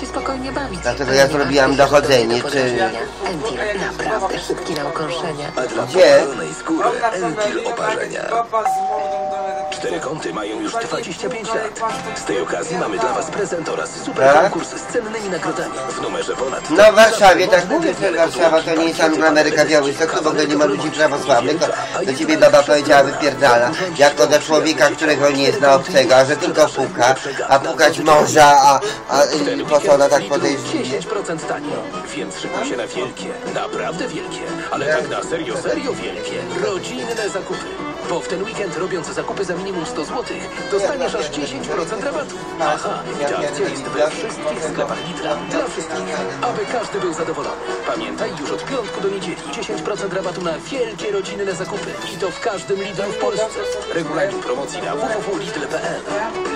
się spokojnie bawić. Dlatego ja zrobiłam dochodzenie, czy... Entil, naprawdę szybki na ukończenie. A dla Gdzie? skóry Entil oparzenia. Cztery kąty mają już 25 lat. Z tej okazji mamy dla Was prezent oraz super Tak? konkurs z cennymi nagrodami. W numerze ponad... No w Warszawie, tak mówię, że Warszawa to nie jest Angloameryka Białystok, to w ogóle nie ma ludzi prawosławnych, to do ciebie baba powiedziała wypierdala, jak to do człowieka, którego nie zna obcego, a że tylko puka, a pukać może, a, a y, po co ona tak podejrzliwie? 10% taniej. Więc szykuj się na wielkie, naprawdę wielkie, ale tak na serio, serio wielkie, rodzinne zakupy. Bo w ten weekend robiąc zakupy za minimum 100 zł, dostaniesz aż 10% rabatu. Aha, i ta akcja jest we wszystkich sklepach Lidla. Dla wszystkich, aby każdy był zadowolony. Pamiętaj, już od piątku do niedzieli 10% rabatu na wielkie rodzinne zakupy. I to w każdym Lidlu w Polsce. Regulamin promocji na www.lidl.pl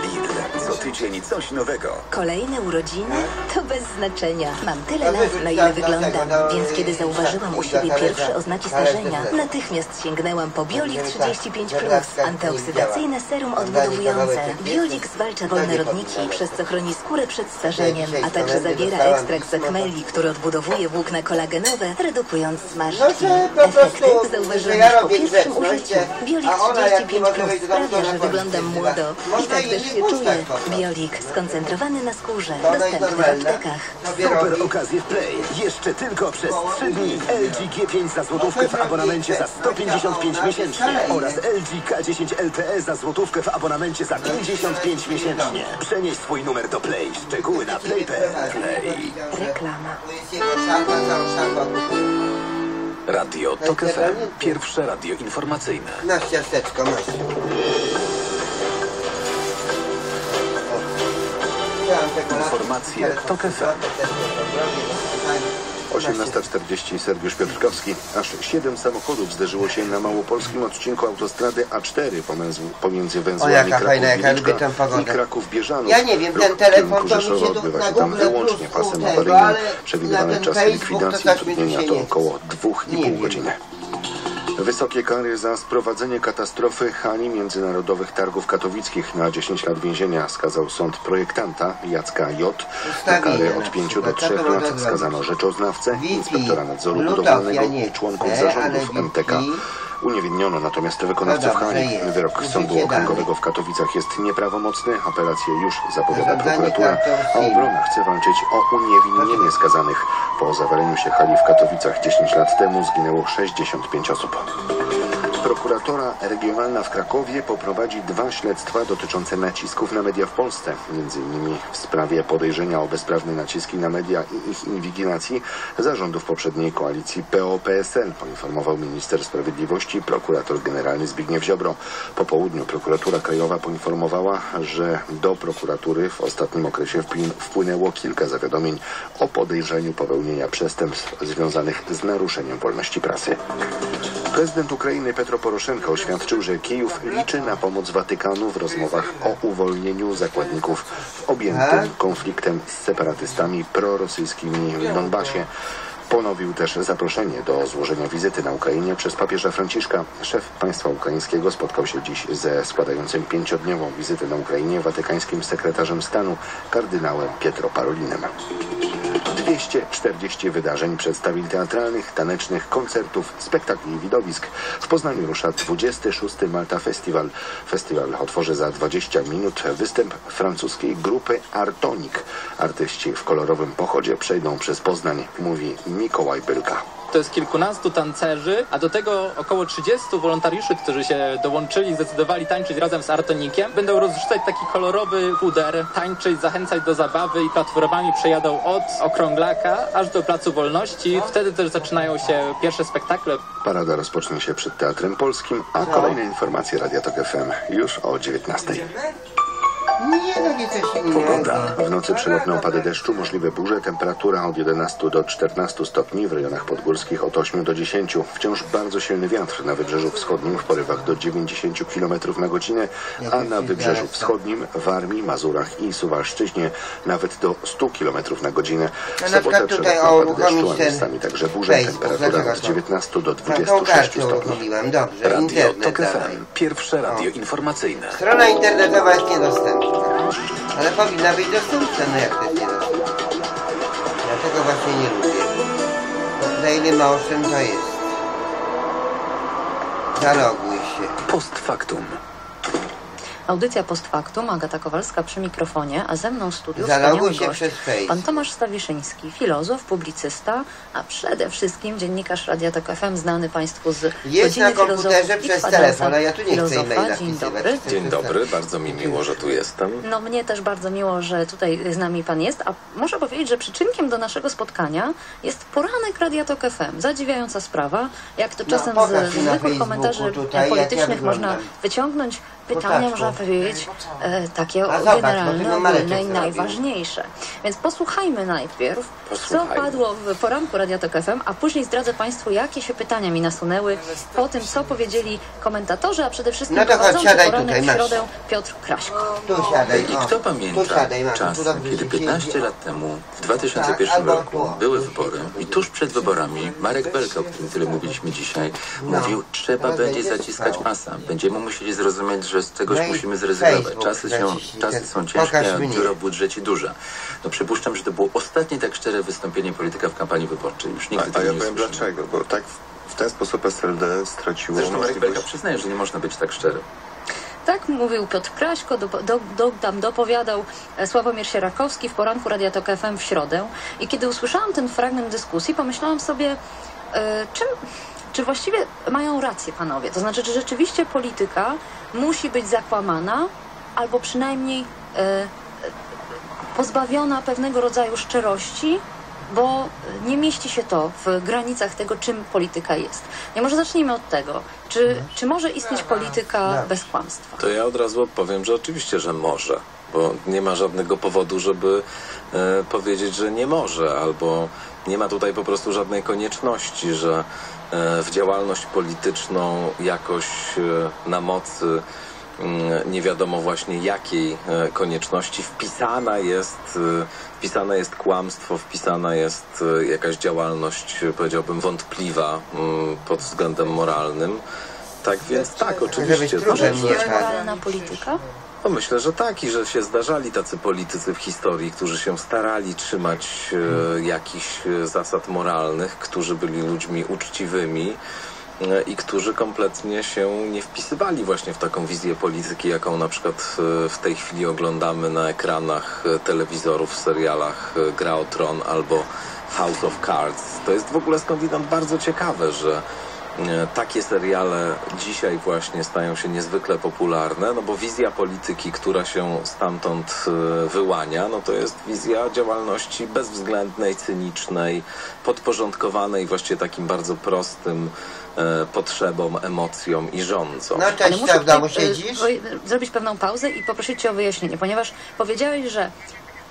Lidl. Co tydzień coś nowego. Kolejne urodziny? To bez znaczenia. Mam tyle lat, na ile wyglądam, więc kiedy zauważyłam u siebie pierwsze oznaki starzenia, natychmiast sięgnęłam po Biolik 35+, antyoksydacyjne serum odbudowujące. Biolik zwalcza wolne rodniki, przez co chroni skórę przed starzeniem, a także zawiera ekstrakt z akmeli, który odbudowuje włókna kolagenowe, redukując zmarszczki. prostu, Efekty zauważyłam już po pierwszym użyciu. Biolik a ona jak nie może 35+, wejść do domu, to sprawia, że wyglądam młodo. I tak też się czuję. Po prostu. Biolik skoncentrowany na skórze, dostępny w aptekach. Super okazje w Play. Jeszcze tylko przez 3 dni. LG G5 za złotówkę w abonamencie za 155 miesięcznie oraz LG K10 LTE za złotówkę w abonamencie za 55 miesięcznie. Przenieś swój numer do Play. Szczegóły na Play.pl. Play. Reklama. Radio TOK FM. Pierwsze radio informacyjne. Na ciasteczko masz. Informacje TOK FM. 18.40 Sergiusz Piotrkowski. Aż 7 samochodów zderzyło się na małopolskim odcinku autostrady A4 pomiędzy, pomiędzy węzłami jaka Kraków fajna, jaka Wieliczka lubię tę pogodę. i Kraków Bieżanów. Ja nie wiem, ten telefon to mi się odbywa się tam wyłącznie pasem awaryjnym. Facebook to likwidacji tak utrudnienia to nie około Nie 2,5 wiem. godziny. Wysokie kary za sprowadzenie katastrofy hali międzynarodowych targów katowickich na 10 lat więzienia skazał sąd projektanta Jacka J. Na kary od 5 do przykład, 3 tak to lat skazano rzeczoznawcę, inspektora nadzoru budowlanego i członków zarządów MTK. Uniewinniono natomiast wykonawców No jest. Wyrok Sądu. Okręgowego w Katowicach jest nieprawomocny. Apelację już zapowiada prokuratura, a obrona chce walczyć o uniewinnienie skazanych. Po zawaleniu się hali w Katowicach 10 lat temu zginęło 65 osób. Prokuratora regionalna w Krakowie poprowadzi dwa śledztwa dotyczące nacisków na media w Polsce. Innymi w sprawie podejrzenia o bezprawne naciski na media i ich inwigilacji zarządów poprzedniej koalicji PO-PSL, poinformował minister sprawiedliwości prokurator generalny Zbigniew Ziobro. Po południu prokuratura krajowa poinformowała, że do prokuratury w ostatnim okresie wpłyn- wpłynęło kilka zawiadomień o podejrzeniu popełnienia przestępstw związanych z naruszeniem wolności prasy. Prezydent Ukrainy Petro Poroszenko oświadczył, że Kijów liczy na pomoc Watykanu w rozmowach o uwolnieniu zakładników w objętym konfliktem z separatystami prorosyjskimi w Donbasie. Ponowił też zaproszenie do złożenia wizyty na Ukrainie przez papieża Franciszka. Szef państwa ukraińskiego spotkał się dziś ze składającym pięciodniową wizytę na Ukrainie watykańskim sekretarzem stanu kardynałem Pietro Parolinem. 240 wydarzeń, przedstawień teatralnych, tanecznych, koncertów, spektakli i widowisk. W Poznaniu rusza 26. Malta Festival. Festiwal otworzy za 20 minut występ francuskiej grupy Artonik. Artyści w kolorowym pochodzie przejdą przez Poznań, mówi Mikołaj Bylka. To jest kilkunastu tancerzy, a do tego około 30 wolontariuszy, którzy się dołączyli, zdecydowali tańczyć razem z Artonikiem. Będą rozrzucać taki kolorowy puder, tańczyć, zachęcać do zabawy i platformami przejadą od Okrąglaka aż do Placu Wolności. Wtedy też zaczynają się pierwsze spektakle. Parada rozpocznie się przed Teatrem Polskim, a kolejne informacje Radia Tok FM już o 19. No innego. W nocy przelotne opady deszczu, możliwe burze, temperatura od 11 do 14 stopni, w rejonach podgórskich od 8 do 10. Wciąż bardzo silny wiatr na wybrzeżu wschodnim w porywach do 90 km na godzinę, a na wybrzeżu wschodnim, w Armii, Mazurach i Suwalszczyźnie nawet do 100 km na godzinę. W sobotę przelotne opady deszczu, a miejscami także burze, temperatura od to? 19 do Taką 26 kartę stopni. Radio TOK. FM. Pierwsze radio informacyjne. Strona internetowa jest niedostępna. Ale powinna być dostępna, no jak to jest niedostępna? Dlatego właśnie nie lubię. Daily Motion to jest. Zaloguj się. Post factum. Audycja post factum, Agata Kowalska przy mikrofonie, a ze mną w studiu Zaloguj się gość, przez Face. pan Tomasz Stawiszyński, filozof, publicysta, a przede wszystkim dziennikarz Radia Tok FM, znany Państwu z Jest godziny na komputerze przez telefon, a ja tu nie chcę Dzień dobry. Dzień dobry, bardzo mi miło, że tu jestem. No mnie też bardzo miło, że tutaj z nami Pan jest, a muszę powiedzieć, że przyczynkiem do naszego spotkania jest poranek Radia Tok FM. Zadziwiająca sprawa, jak to No, czasem pokaż z zwykłych komentarzy tutaj, politycznych można wyciągnąć pytania, Popatrz, można powiedzieć, e, takie A zobacz, bo generalne, ty ogólne i najważniejsze. Więc posłuchajmy najpierw, co Posłuchajmy. padło w poranku Radia Tok FM, a później zdradzę Państwu, jakie się pytania mi nasunęły po tym, co powiedzieli komentatorzy, a przede wszystkim No to chodź, prowadzący siadaj poranek tutaj, w masz. środę Piotr Kraśko. Tu siadaj. I o. kto Tu pamięta siadaj. Tu dobrze kiedy się 15 siedzi. lat temu, w 2001 Tak, albo roku, były wybory i tuż przed wyborami Marek Belka, o którym tyle mówiliśmy dzisiaj, mówił, trzeba Teraz będzie zaciskać pasa. Będziemy musieli zrozumieć, że z czegoś No musimy zrezygnować. Facebook Czasy, się, czasy są ciężkie, a dziura w budżecie duża. No przypuszczam, że to było ostatnie tak szczere wystąpienie polityka w kampanii wyborczej. Już nigdy A, a tego ja nie powiem usłyszymy. dlaczego, bo tak w, ten sposób SLD straciło Zresztą Marek przyznaje, że nie można być tak szczerym. Tak mówił Piotr Kraśko, do, do, do, tam dopowiadał e, Sławomir Sierakowski w poranku Radia Tok FM w środę. I kiedy usłyszałam ten fragment dyskusji, pomyślałam sobie, e, czym, czy właściwie mają rację panowie? To znaczy, czy rzeczywiście polityka musi być zakłamana, albo przynajmniej e, e, pozbawiona pewnego rodzaju szczerości, bo nie mieści się to w granicach tego, czym polityka jest. Nie może zacznijmy od tego. Czy, czy może istnieć polityka bez kłamstwa? To ja od razu odpowiem, że oczywiście, że może, bo nie ma żadnego powodu, żeby e, powiedzieć, że nie może, albo nie ma tutaj po prostu żadnej konieczności, że w działalność polityczną jakoś e, na mocy mm, nie wiadomo właśnie jakiej e, konieczności wpisana jest, e, wpisane jest kłamstwo, wpisana jest e, jakaś działalność, e, powiedziałbym, wątpliwa mm, pod względem moralnym. Tak więc tak, oczywiście. trudem to, nie że- Jest jechać. moralna polityka? No myślę, że tak i że się zdarzali tacy politycy w historii, którzy się starali trzymać e, jakichś e, zasad moralnych, którzy byli ludźmi uczciwymi e, i którzy kompletnie się nie wpisywali właśnie w taką wizję polityki, jaką na przykład e, w tej chwili oglądamy na ekranach e, telewizorów, w serialach e, Gra o Tron albo House of Cards. To jest w ogóle skądinąd bardzo ciekawe, że takie seriale dzisiaj właśnie stają się niezwykle popularne, no bo wizja polityki, która się stamtąd e, wyłania, no to jest wizja działalności bezwzględnej, cynicznej, podporządkowanej właściwie takim bardzo prostym e, potrzebom, emocjom i rządzom. No Ale cześć, muszę co w domu tutaj, e, siedzisz? woj- zrobić pewną pauzę i poprosić Cię o wyjaśnienie, ponieważ powiedziałeś, że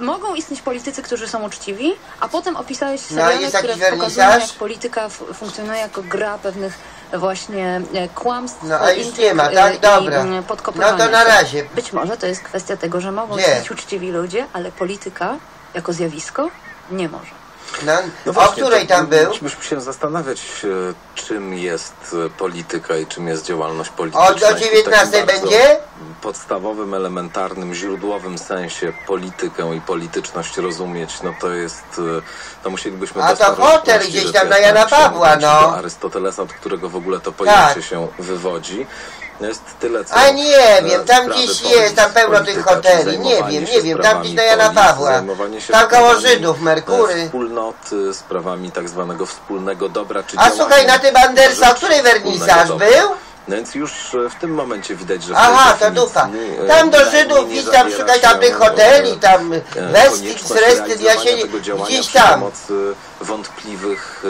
mogą istnieć politycy, którzy są uczciwi, a potem opisałeś seriale, No, które pokazują, jak polityka funkcjonuje jako gra pewnych właśnie e, kłamstw, No, a już nie ma, tak? Dobra. mm, No to na razie. Być może to jest kwestia tego, że mogą istnieć uczciwi ludzie, ale polityka jako zjawisko nie może. No, No o właśnie, której to tam był? Musimy się zastanawiać, e, czym jest e, polityka i czym jest działalność polityczna. O, o I w takim 19 bardzo będzie? Podstawowym, elementarnym, źródłowym sensie politykę i polityczność rozumieć, no to jest, e, to musielibyśmy A to hotel gdzieś tam na Jana Pawła, no. Do Arystotelesa, od którego w ogóle to pojęcie Tak. się wywodzi. Jest tyle, co A nie e, wiem, tam gdzieś jest, tam pełno tych hoteli, nie wiem, nie wiem, tam gdzieś na Jana Pawła. Tam koło Żydów, e, Merkury. Wspólnoty, sprawami tak zwanego wspólnego dobra, czy A słuchaj, na tym Andersa, której wernisaż był? No więc już e, w tym momencie widać, że Aha, to dupa. Tam do Żydów idź tam, szukaj tam tych hoteli, tam Westix, Restyd, ja się nie... Gdzieś tam. Wątpliwych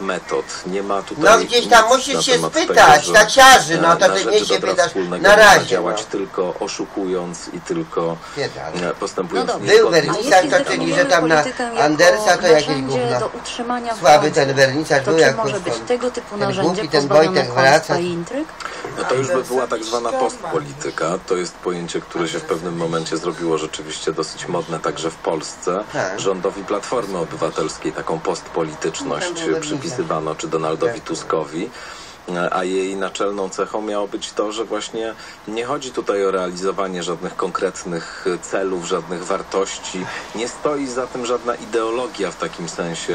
e, metod. Nie ma tutaj No gdzieś tam nic musisz się temat spytać, że, taksiarzy, e, no to na ty rzecz nie się dobra pytasz. wspólnego Na można razie, działać no. tylko oszukując i tylko Pierdolę. e, postępując No dobra. Był niezgodnie z to czyli, że tam na Andersa to jakieś gówno. do utrzymania Słaby władzy, ten wernisaż to był czy jak może być tego typu Ten narzędzie głupi, ten pozbawione Wojtek kłamstwa wraca. i intryg? No to już by była tak zwana postpolityka. To jest pojęcie, które się w pewnym momencie zrobiło rzeczywiście dosyć modne także w Polsce. Tak. Rządowi Platformy Obywatelskiej taką postpolityczność No, przypisywano, czy Donaldowi Tuskowi. e, a jej naczelną cechą miało być to, że właśnie nie chodzi tutaj o realizowanie żadnych konkretnych celów, żadnych wartości. Nie stoi za tym żadna ideologia w takim sensie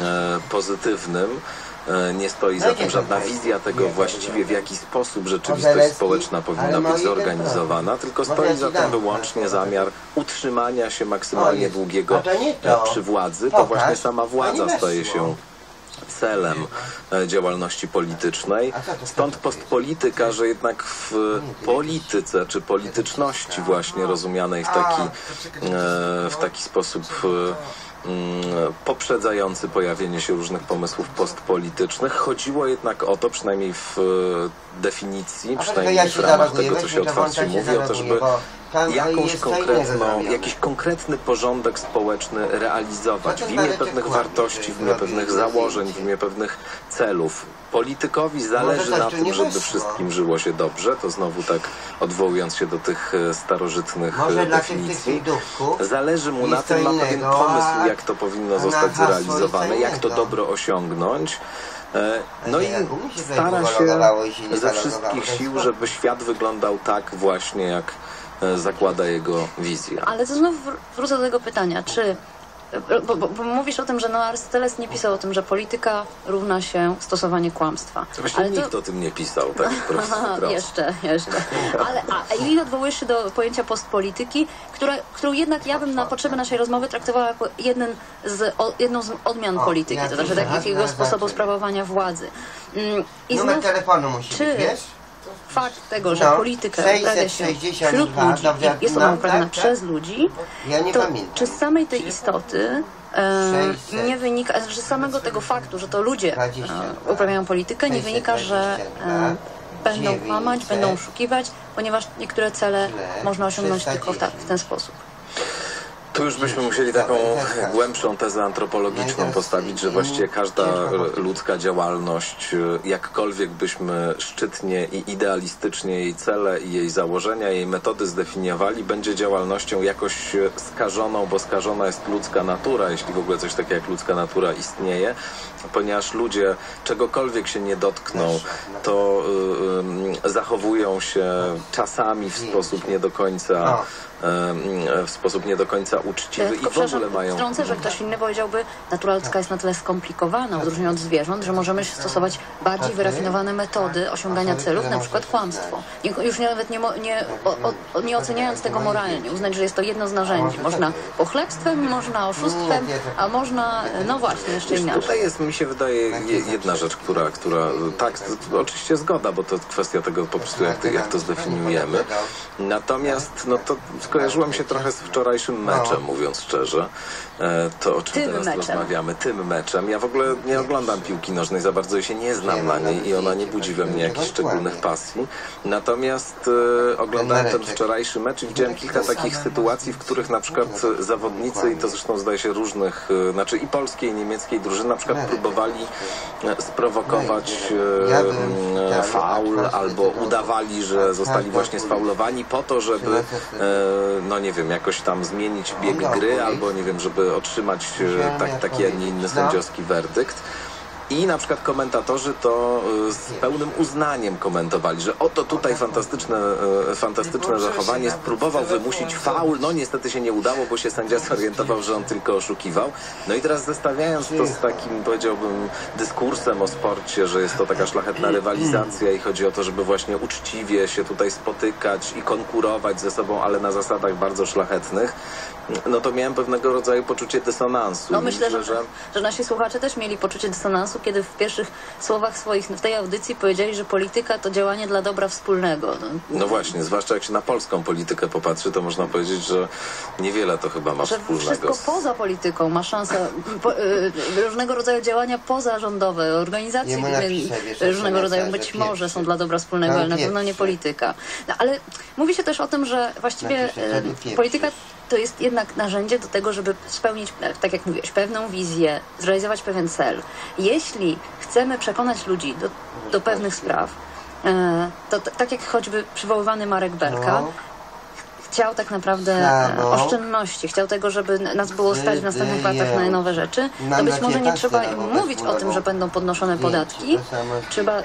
e, pozytywnym. E, Nie stoi za tym żadna wizja tego właściwie w jaki sposób rzeczywistość społeczna powinna być zorganizowana, tylko stoi za tym wyłącznie zamiar utrzymania się maksymalnie długiego e, przy władzy. To właśnie sama władza staje się celem e, działalności politycznej. Stąd postpolityka, że jednak w polityce czy polityczności właśnie rozumianej w taki, w taki sposób poprzedzający pojawienie się różnych pomysłów postpolitycznych. Chodziło jednak o to, przynajmniej w e, definicji, przynajmniej ja w ramach tego, co się otwarcie mówi, o to, żeby jakąś konkretną, jakiś konkretny porządek społeczny realizować w imię pewnych wartości, w imię pewnych założeń, w imię pewnych celów. Politykowi zależy tak na tym, żeby wszystkim żyło się dobrze. To znowu tak odwołując się do tych e, starożytnych Może e, definicji. Zależy mu na tym, ma pewien pomysł, jak to powinno zostać zrealizowane, jak to dobro osiągnąć. E, No i stara się ze wszystkich sił, żeby świat wyglądał tak właśnie, jak zakłada jego wizja. Ale to znów wr- wrócę do tego pytania, czy. Bo, bo, bo mówisz o tym, że no Arystoteles nie pisał o tym, że polityka równa się stosowanie kłamstwa. Właśnie Ale to- nikt o tym nie pisał, tak. Aha, jeszcze, jeszcze. Ale a, i odwołujesz się do pojęcia postpolityki, która, którą jednak ja bym na potrzeby naszej rozmowy traktowała jako jeden z, o, jedną z odmian O, polityki, to znaczy takiego sposobu sprawowania władzy. Mm, I Numer znów telefonu musi czy być, wiesz? Fakt tego, że No, polityka uprawia się 662, wśród ludzi dobrze, i jest ona uprawiana tak, tak. przez ludzi, Ja to pamiętam. czy z samej tej istoty e, 600. nie wynika, że z samego tego faktu, że to ludzie 22, e, uprawiają politykę, nie wynika, że e, będą 900, kłamać, będą oszukiwać, ponieważ niektóre cele można osiągnąć tylko w, ta, 310. w ten sposób. Tu już byśmy musieli taką głębszą tezę antropologiczną postawić, że właściwie każda e, ludzka działalność, e, jakkolwiek byśmy szczytnie i idealistycznie jej cele i jej założenia, jej metody zdefiniowali, będzie działalnością jakoś e, skażoną, bo skażona jest ludzka natura, jeśli w ogóle coś takiego jak ludzka natura istnieje, ponieważ ludzie czegokolwiek się nie dotkną, to y, y, zachowują się czasami w sposób nie do końca em, w sposób nie do końca uczciwy i Tylko w ogóle mają... wtrącę, że ktoś inny powiedziałby, natura ludzka jest na tyle skomplikowana, w odróżnieniu od zwierząt, że możemy stosować bardziej wyrafinowane metody osiągania celów, na przykład kłamstwo. Już nawet nie, nie, o, o, nie oceniając tego moralnie, uznać, że jest to jedno z narzędzi. Można pochlebstwem, można oszustwem, a można, no właśnie, jeszcze inaczej. Tutaj jest, mi się wydaje, je, jedna rzecz, która, która tak, to, to oczywiście zgoda, bo to kwestia tego po prostu, jak, to- jak to zdefiniujemy. Natomiast, no to skojarzyło mi się trochę z wczorajszym meczem, mówiąc szczerze. E, To, o czym Tym teraz meczem. rozmawiamy, tym meczem. Ja w ogóle nie oglądam piłki nożnej za bardzo i się nie znam na niej i ona nie budzi we mnie jakichś szczególnych pasji. Natomiast e, oglądałem ten wczorajszy mecz i widziałem kilka takich sytuacji, w których na przykład zawodnicy, i to zresztą zdaje się różnych, e, znaczy i polskiej, i niemieckiej drużyny, na przykład próbowali e, sprowokować e, e, faul albo udawali, że zostali właśnie sfaulowani po to, żeby e, no nie wiem, jakoś tam zmienić bieg gry albo nie wiem, żeby otrzymać e, tak, taki, a nie inny sędziowski werdykt. I na przykład komentatorzy to e, z pełnym uznaniem komentowali, że oto tutaj fantastyczne, e, fantastyczne zachowanie spróbował wymusić faul. No niestety się nie udało, bo się sędzia zorientował, że on tylko oszukiwał. No i teraz zestawiając to z takim, powiedziałbym, dyskursem o sporcie, że jest to taka szlachetna rywalizacja i chodzi o to, żeby właśnie uczciwie się tutaj spotykać i konkurować ze sobą, ale na zasadach bardzo szlachetnych, no to miałem pewnego rodzaju poczucie dysonansu. No myślę, że, że nasi słuchacze też mieli poczucie dysonansu, kiedy w pierwszych słowach swoich w tej audycji powiedzieli, że polityka to działanie dla dobra wspólnego. No, No właśnie, zwłaszcza jak się na polską politykę popatrzy, to można powiedzieć, że niewiele to chyba ma że wspólnego. wszystko poza polityką ma szansę, po, y, różnego rodzaju działania pozarządowe, organizacje napisać, y, wiesz, różnego rodzaju że być pierwszy. może są dla dobra wspólnego, Tam ale na pewno nie polityka. No, ale mówi się też o tym, że właściwie y, pierwszy. polityka to jest jednak narzędzie do tego, żeby spełnić, tak jak mówiłeś, pewną wizję, zrealizować pewien cel. Jeśli chcemy przekonać ludzi do, do pewnych spraw, e, to tak jak choćby przywoływany Marek Belka, No. chciał tak naprawdę oszczędności, chciał tego, żeby nas było stać w następnych latach na nowe rzeczy, to być może nie trzeba pasję mówić o tym, że będą podnoszone podatki, trzeba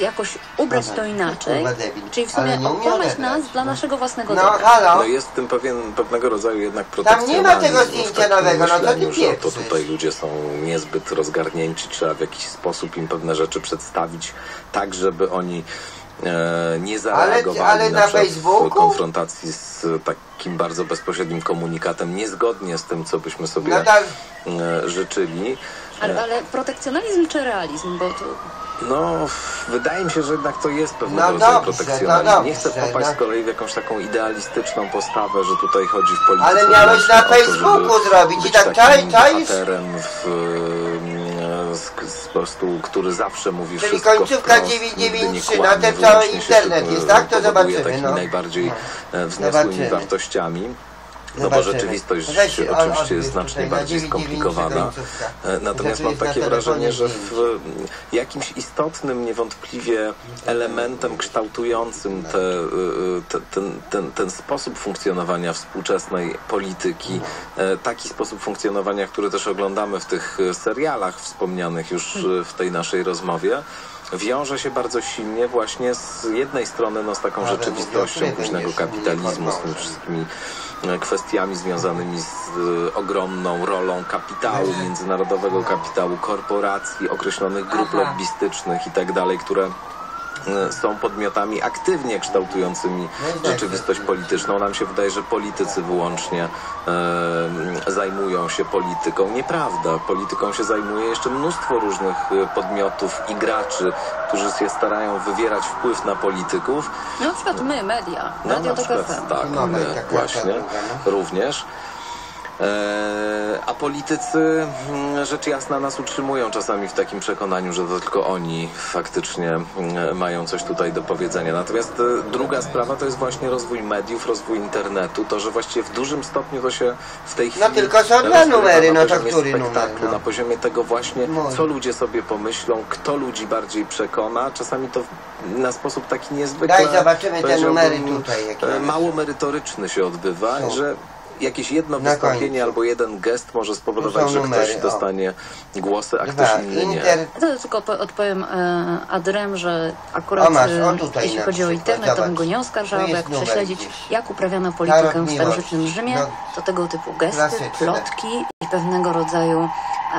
jakoś ubrać to inaczej. Czyli w Ale sumie nie umie okłamać nas dla naszego własnego No dobra. halo? No jest w tym pewien, pewnego rodzaju jednak Tam nie ma protekcjonalizm tego zdjęcia takim nowego, no ty myśleniu, że to tutaj ludzie są niezbyt rozgarnięci, trzeba w jakiś sposób im pewne rzeczy przedstawić tak, żeby oni e, nie zareagowali ale na przykład Facebooku? w konfrontacji z takim bardzo bezpośrednim komunikatem, niezgodnie z tym, co byśmy sobie No tak. e, życzyli. Ale, ale protekcjonalizm czy realizm? Bo to No, wydaje mi się, że jednak to jest pewnego No rodzaju dobrze, protekcjonalizm. no nie chcę popaść no. z kolei w jakąś taką idealistyczną postawę, że tutaj chodzi w polityce Ale miałeś na to, Facebooku zrobić i tak w, e, z, z, po prostu, który zawsze mówi Czyli wszystko końcówka wprost, 993, nigdy nie na kłamie, tym cały internet jest, tak? To zobaczymy, takimi no. najbardziej e, wzniosłymi wartościami. No bo rzeczywistość oczywiście jest znacznie bardziej 993 skomplikowana. Natomiast mam takie wrażenie, że w jakimś istotnym niewątpliwie elementem kształtującym te, te, ten, ten, ten sposób funkcjonowania współczesnej polityki, e, taki sposób funkcjonowania, który też oglądamy w tych serialach wspomnianych już w tej naszej rozmowie, wiąże się bardzo silnie właśnie z jednej strony no, z taką rzeczywistością późnego kapitalizmu, z tymi wszystkimi kwestiami związanymi z e, ogromną rolą kapitału, międzynarodowego kapitału, korporacji, określonych grup lobbystycznych i tak które e, są podmiotami aktywnie kształtującymi No rzeczywistość polityczną. Nam się wydaje, że politycy wyłącznie e, zajmują się polityką. Nieprawda. Polityką się zajmuje jeszcze mnóstwo różnych e, podmiotów i graczy, którzy się starają wywierać wpływ na polityków. no, na przykład my, media, No Radio na przykład tak, No, e, tak, właśnie, tak, no. również. E, a politycy mm, rzecz jasna nas utrzymują czasami w takim przekonaniu, że to tylko oni faktycznie mm, mają coś tutaj do powiedzenia. Natomiast e, druga sprawa to jest właśnie rozwój mediów, rozwój internetu, to, że właściwie w dużym stopniu to się w tej chwili tylko są dwa numery, na no to poziomie który numer, no? na poziomie tego właśnie, co ludzie sobie pomyślą, kto ludzi bardziej przekona. Czasami to na sposób taki niezwykle Daj zobaczymy te numery tutaj, e, mało merytoryczny się odbywa, że jakieś jedno Na wystąpienie końcu. albo jeden gest może spowodować, że numery, ktoś o. dostanie głosy, a Dwa, ktoś inny nie. Inter... To tylko po- odpowiem e, Adrem, że akurat O, masz, e, o, tutaj jeśli na chodzi o przykład, internet, to bym zobacz. go nie oskarżała, Tu bo jest jak numer prześledzić, gdzieś. jak uprawiano politykę w miłości. starożytnym Rzymie, No. to tego typu gesty, Klasyczne. plotki i pewnego rodzaju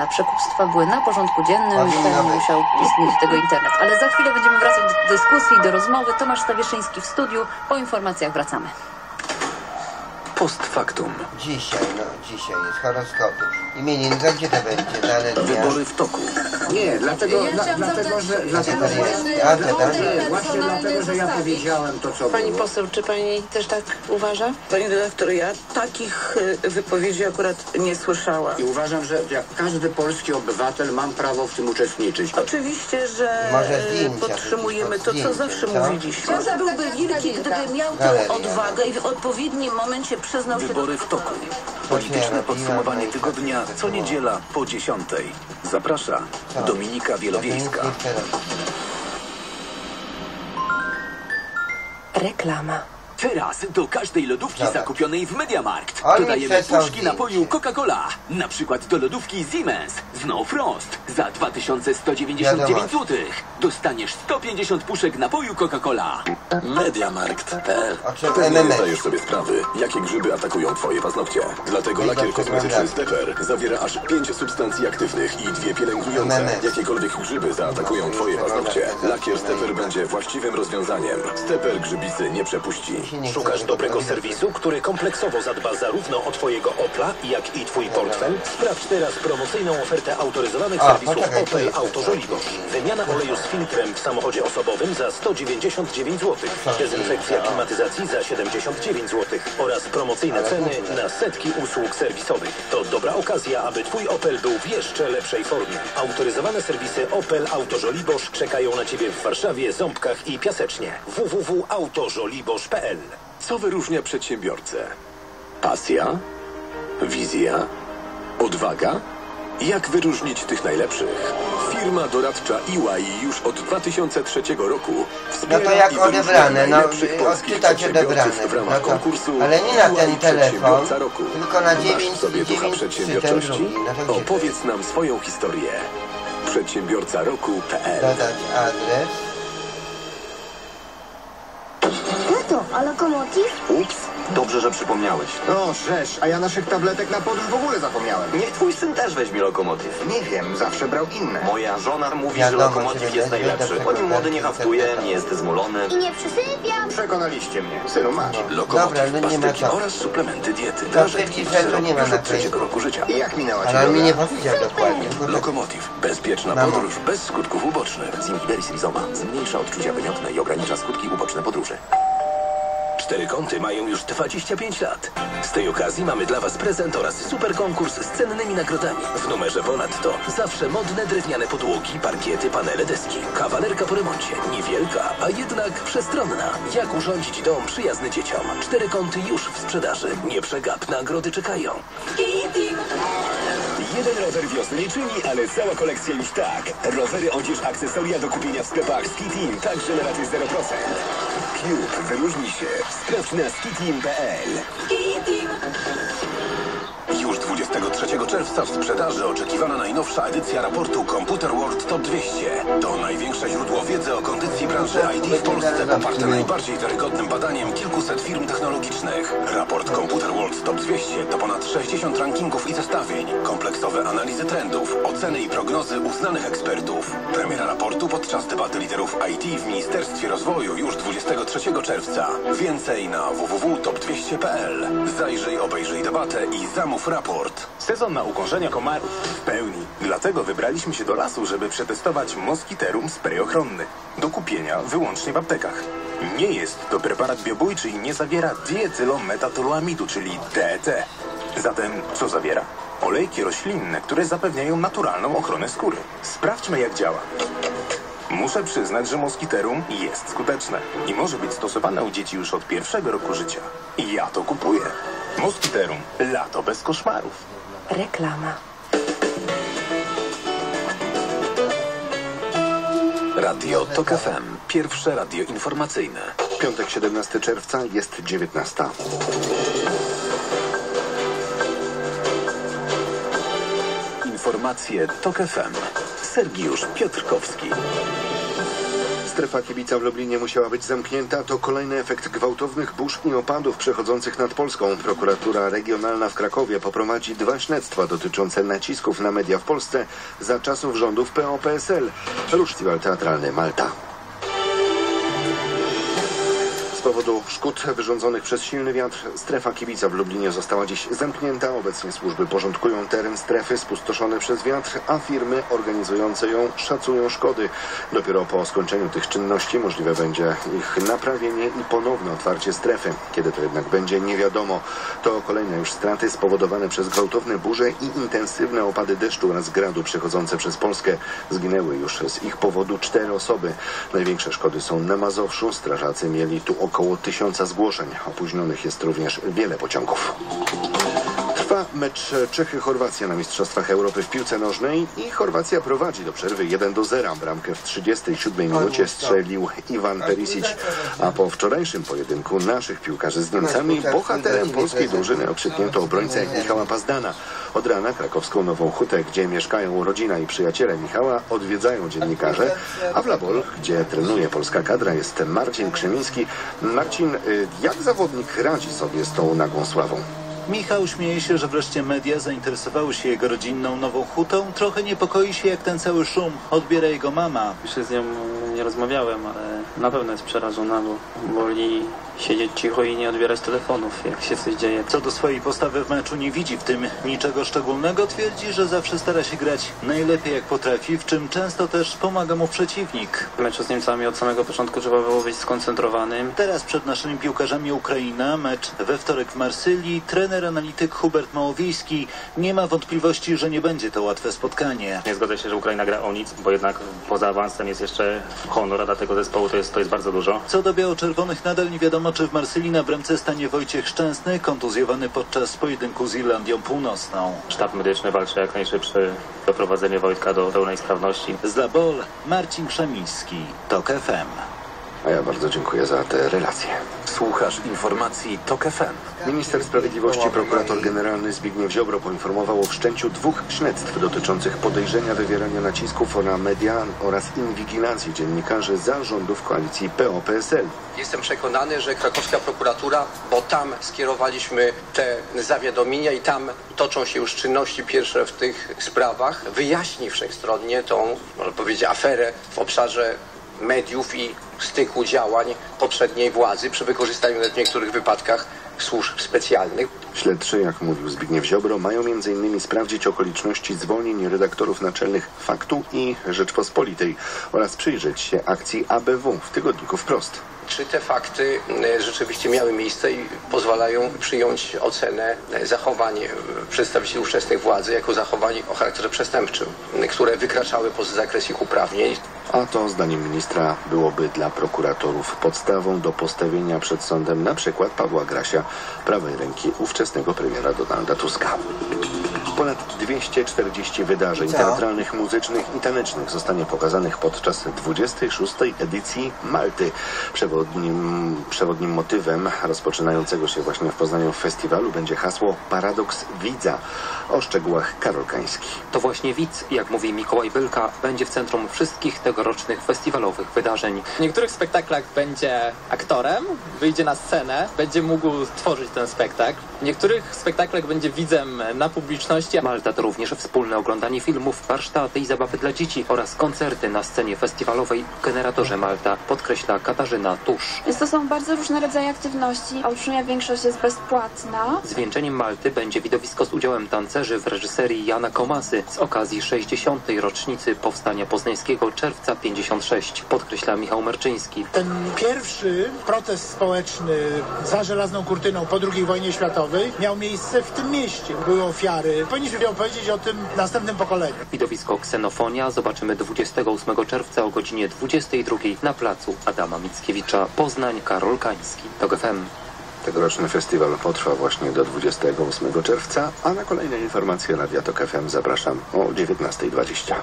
e, przekupstwa były na porządku dziennym i Powinno wtedy być. musiał istnieć tego internet. Ale za chwilę będziemy wracać do dyskusji, do rozmowy. Tomasz Stawieszyński w studiu. Po informacjach wracamy. Post factum. Dzisiaj, no, dzisiaj jest horoskopy. Imieninka, gdzie to będzie? Dane dnia. Wybory w toku. Nie, dlatego, dla, dlatego że... Dlatego, to jest? A, to tak? nie, właśnie dlatego, że ja powiedziałem to, co Pani było. poseł, czy pani też tak uważa? Pani dyrektor, ja takich y, wypowiedzi akurat nie słyszałam. I uważam, że jak każdy polski obywatel mam prawo w tym uczestniczyć. Oczywiście, że Może y, zdjęcia, podtrzymujemy to, co zdjęcie, zawsze co? mówiliśmy. Ksiądz byłby wielki, gdyby miał tę odwagę i w odpowiednim momencie przyznał się do Wybory w toku. Polityczne podsumowanie tygodnia co niedziela po 10. Zaprasza Dominika Wielowiejska. Reklama. Teraz do każdej lodówki Dobra. zakupionej w Mediamarkt On dodajemy puszki zdjęcie. napoju Coca-Cola. Na przykład do lodówki Siemens Snow Frost za 2199 zł. Dostaniesz 150 puszek napoju Coca-Cola. Mediamarkt.pl O czym Pewnie MMS? zdajesz sobie sprawy, jakie grzyby atakują twoje paznokcie. Dlatego Nie lakier kosmetyczny. Stepper zawiera aż 5 substancji aktywnych i dwie pielęgnujące. MMS. Jakiekolwiek grzyby zaatakują twoje paznokcie, lakier Stepper będzie właściwym rozwiązaniem. Stepper grzybicy nie przepuści. Szukasz dobrego serwisu, który kompleksowo zadba zarówno o Twojego Opla, jak i Twój portfel? Sprawdź teraz promocyjną ofertę autoryzowanych A, serwisów poczekaj, to Opel jest Autożolibo. Wymiana oleju z filtrem w samochodzie osobowym za 199 zł. Dezynfekcja klimatyzacji za 79 zł. Oraz promocyjne ceny na setki usług serwisowych. To dobra okazja, aby Twój Opel był w jeszcze lepszej formie. Autoryzowane serwisy Opel Autożolibosz czekają na Ciebie w Warszawie, Ząbkach i Piasecznie. www.autożolibosz.pl Co wyróżnia przedsiębiorcę? Pasja? Wizja? Odwaga? Jak wyróżnić tych najlepszych? Firma doradcza EY już od 2003 roku wspiera No to jak i wyróżnia odebrane, no najlepszych polskich odczytać przedsiębiorców odebrane. w ramach No to, konkursu ale nie na ten EY telefon, Przedsiębiorca Roku. tylko na Masz 9 w sobie ducha 9 przedsiębiorczości? No to gdzie to Opowiedz nam swoją historię. Przedsiębiorca roku.pl Dodać adres. Tato, a lokomotyw? Ups, dobrze, że przypomniałeś. No, rzesz, a ja naszych tabletek na podróż w ogóle zapomniałem. Niech twój syn też weźmie lokomotyw. Nie wiem, zawsze brał inne. Moja żona mówi, Wiadomo, że lokomotyw że jest najlepszy. Po nim młody nie haftuje, nie jest zmulony. I nie przysypiam. Przekonaliście mnie. Synu, masz. Lokomotyw, Dobra, no nie ma pastyki co. oraz suplementy diety. To Na rzadki przecież wyrok nie ma już na od trzeciego roku życia. I jak minęła ci Ale on mi droga? nie powiedział dokładnie. Lokomotyw. Bezpieczna Mamo. podróż bez skutków ubocznych. Zinhiberis rizoma zmniejsza odczucia wymiotne i ogranicza skutki uboczne podróży. Cztery kąty mają już 25 lat. Z tej okazji mamy dla Was prezent oraz super konkurs z cennymi nagrodami. W numerze ponadto zawsze modne drewniane podłogi, parkiety, panele, deski. Kawalerka po remoncie. Niewielka, a jednak przestronna. Jak urządzić dom przyjazny dzieciom? Cztery kąty już w sprzedaży. Nie przegap, nagrody czekają. Jeden rower wiosny czyni, ale cała kolekcja już tak. Rowery, odzież, akcesoria do kupienia w sklepach Skitim, także na raty 0%. Cube wyróżni się. Sprawdź na skitim.pl. Już 23 czerwca w sprzedaży oczekiwana najnowsza edycja raportu Computer World Top 200. To największe źródło wiedzy o kondycji branży IT w Polsce, poparte najbardziej wiarygodnym badaniem kilkuset firm technologicznych. Raport Computer World Top 200 to ponad 60 rankingów i zestawień, kompleksowe analizy trendów, oceny i prognozy uznanych ekspertów. Premiera raportu podczas debaty liderów IT w Ministerstwie Rozwoju już 23 czerwca. Więcej na www.top200.pl. Zajrzyj, obejrzyj debatę i zamów raport. Sezon na ukorzenia komarów w pełni. Dlatego wybraliśmy się do lasu, żeby przetestować Moskiterum spray ochronny. Do kupienia wyłącznie w aptekach. Nie jest to preparat biobójczy i nie zawiera dietylometatoluamidu, czyli DET. Zatem co zawiera? Olejki roślinne, które zapewniają naturalną ochronę skóry. Sprawdźmy jak działa. Muszę przyznać, że Moskiterum jest skuteczne i może być stosowane u dzieci już od pierwszego roku życia. Ja to kupuję. Moskiterum. Lato bez koszmarów. Reklama. Radio TOK FM. Pierwsze radio informacyjne. Piątek 17 czerwca jest 19. Informacje TOK FM. Sergiusz Piotrkowski. Strefa kibica w Lublinie musiała być zamknięta. To kolejny efekt gwałtownych burz i opadów przechodzących nad Polską. Prokuratura Regionalna w Krakowie poprowadzi dwa śledztwa dotyczące nacisków na media w Polsce za czasów rządów PO-PSL. Teatralny Malta. Powodu szkód wyrządzonych przez silny wiatr strefa kibica w Lublinie została dziś zamknięta. Obecnie służby porządkują teren strefy spustoszony przez wiatr, a firmy organizujące ją szacują szkody. Dopiero po skończeniu tych czynności możliwe będzie ich naprawienie i ponowne otwarcie strefy. Kiedy to jednak będzie, nie wiadomo. To kolejne już straty spowodowane przez gwałtowne burze i intensywne opady deszczu oraz gradu przechodzące przez Polskę. Zginęły już z ich powodu cztery osoby. Największe szkody są na Mazowszu. Strażacy mieli tu około tysiąca zgłoszeń. Opóźnionych jest również wiele pociągów. Trwa mecz Czechy-Chorwacja na Mistrzostwach Europy w piłce nożnej i Chorwacja prowadzi do przerwy 1 do 0. Bramkę w 37 minucie strzelił Iwan Perisic, a po wczorajszym pojedynku naszych piłkarzy z Niemcami bohaterem polskiej drużyny okrzyknięto obrońcę Michała Pazdana. Od rana krakowską Nową Hutę, gdzie mieszkają rodzina i przyjaciele Michała, odwiedzają dziennikarze, a w Labol, gdzie trenuje polska kadra, jest Marcin Krzemiński. Marcin, y, jak zawodnik radzi sobie z tą nagłą sławą? Michał śmieje się, że wreszcie media zainteresowały się jego rodzinną nową hutą. Trochę niepokoi się, jak ten cały szum odbiera jego mama. Jeszcze z nią nie rozmawiałem, ale na pewno jest przerażona, bo woli siedzieć cicho i nie odbierać telefonów, jak się coś dzieje. Co do swojej postawy w meczu nie widzi w tym niczego szczególnego. Twierdzi, że zawsze stara się grać najlepiej jak potrafi, w czym często też pomaga mu przeciwnik. W meczu z Niemcami od samego początku trzeba było być skoncentrowanym. Teraz przed naszymi piłkarzami Ukraina, mecz we wtorek w Marsylii, trener analityk Hubert Małowiejski nie ma wątpliwości, że nie będzie to łatwe spotkanie. Nie zgodzę się, że Ukraina gra o nic, bo jednak poza awansem jest jeszcze honor, a dla tego zespołu to jest, to jest bardzo dużo. Co do biało-czerwonych nadal nie wiadomo, czy w Marsylii na bramce stanie Wojciech Szczęsny, kontuzjowany podczas pojedynku z Irlandią Północną. Sztab medyczny walczy jak najszybsze doprowadzenie Wojtka do pełnej sprawności. Z Labol Marcin Krzemiński, TOK FM. A ja bardzo dziękuję za te relacje. Słuchasz informacji TOK FM. Minister Sprawiedliwości, prokurator generalny Zbigniew Ziobro poinformował o wszczęciu dwóch śledztw dotyczących podejrzenia wywierania nacisków na media oraz inwigilacji dziennikarzy za rządów koalicji PO-PSL. Jestem przekonany, że krakowska prokuratura, bo tam skierowaliśmy te zawiadomienia i tam toczą się już czynności pierwsze w tych sprawach, wyjaśni wszechstronnie tą, można powiedzieć, aferę w obszarze mediów i styku działań poprzedniej władzy przy wykorzystaniu w niektórych wypadkach służb specjalnych. Śledczy, jak mówił Zbigniew Ziobro, mają m.in. sprawdzić okoliczności zwolnień redaktorów naczelnych Faktu i Rzeczpospolitej oraz przyjrzeć się akcji ABW w tygodniku Wprost. Czy te fakty e, rzeczywiście miały miejsce i pozwalają przyjąć ocenę e, zachowań e, przedstawicieli ówczesnej władzy jako zachowań o charakterze przestępczym, które wykraczały poza zakres ich uprawnień. A to, zdaniem ministra, byłoby dla prokuratorów podstawą do postawienia przed sądem na przykład Pawła Grasia, prawej ręki ówczesnego premiera Donalda Tuska. Ponad 240 wydarzeń Co? teatralnych, muzycznych i tanecznych zostanie pokazanych podczas 26. edycji Malty. Przewodnim, przewodnim motywem rozpoczynającego się właśnie w Poznaniu festiwalu będzie hasło Paradoks Widza. O szczegółach Karol Kański. To właśnie widz, jak mówi Mikołaj Bylka, będzie w centrum wszystkich tegorocznych festiwalowych wydarzeń. W niektórych spektaklach będzie aktorem, wyjdzie na scenę, będzie mógł tworzyć ten spektakl. W niektórych spektaklach będzie widzem na publiczności. Malta to również wspólne oglądanie filmów, warsztaty i zabawy dla dzieci oraz koncerty na scenie festiwalowej w Generatorze Malta, podkreśla Katarzyna Tusz. Więc to są bardzo różne rodzaje aktywności. Olbrzymia większość jest bezpłatna. Zwieńczeniem Malty będzie widowisko z udziałem tancerzy w reżyserii Jana Komasy z okazji 60. rocznicy Powstania Poznańskiego czerwca 56, podkreśla Michał Merczyński. Ten pierwszy protest społeczny za żelazną kurtyną po II wojnie światowej miał miejsce w tym mieście. Były ofiary. Powinniśmy opowiedzieć o tym następnym pokoleniu. Widowisko Ksenofonia zobaczymy 28 czerwca o godzinie 22 na placu Adama Mickiewicza. Poznań, Karol Kański. TOG FM. Tegoroczny festiwal potrwa właśnie do 28 czerwca, a na kolejne informacje Radia Tok FM zapraszam o 19.20.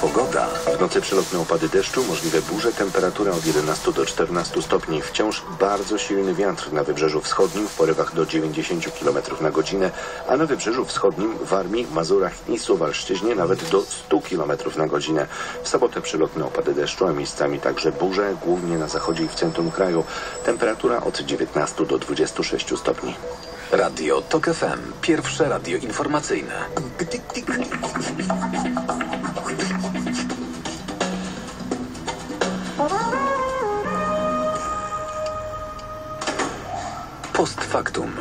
Pogoda. W nocy przelotne opady deszczu, możliwe burze, temperatura od 11 do 14 stopni. Wciąż bardzo silny wiatr na wybrzeżu wschodnim w porywach do 90 km na godzinę, a na wybrzeżu wschodnim w Warmii, Mazurach i Suwalszczyźnie nawet do 100 km na godzinę. W sobotę przelotne opady deszczu, a miejscami także burze, głównie na zachodzie i w centrum kraju. Temperatura od 19 do 26 stopni. Radio TOK FM. Pierwsze radio informacyjne. Post factum.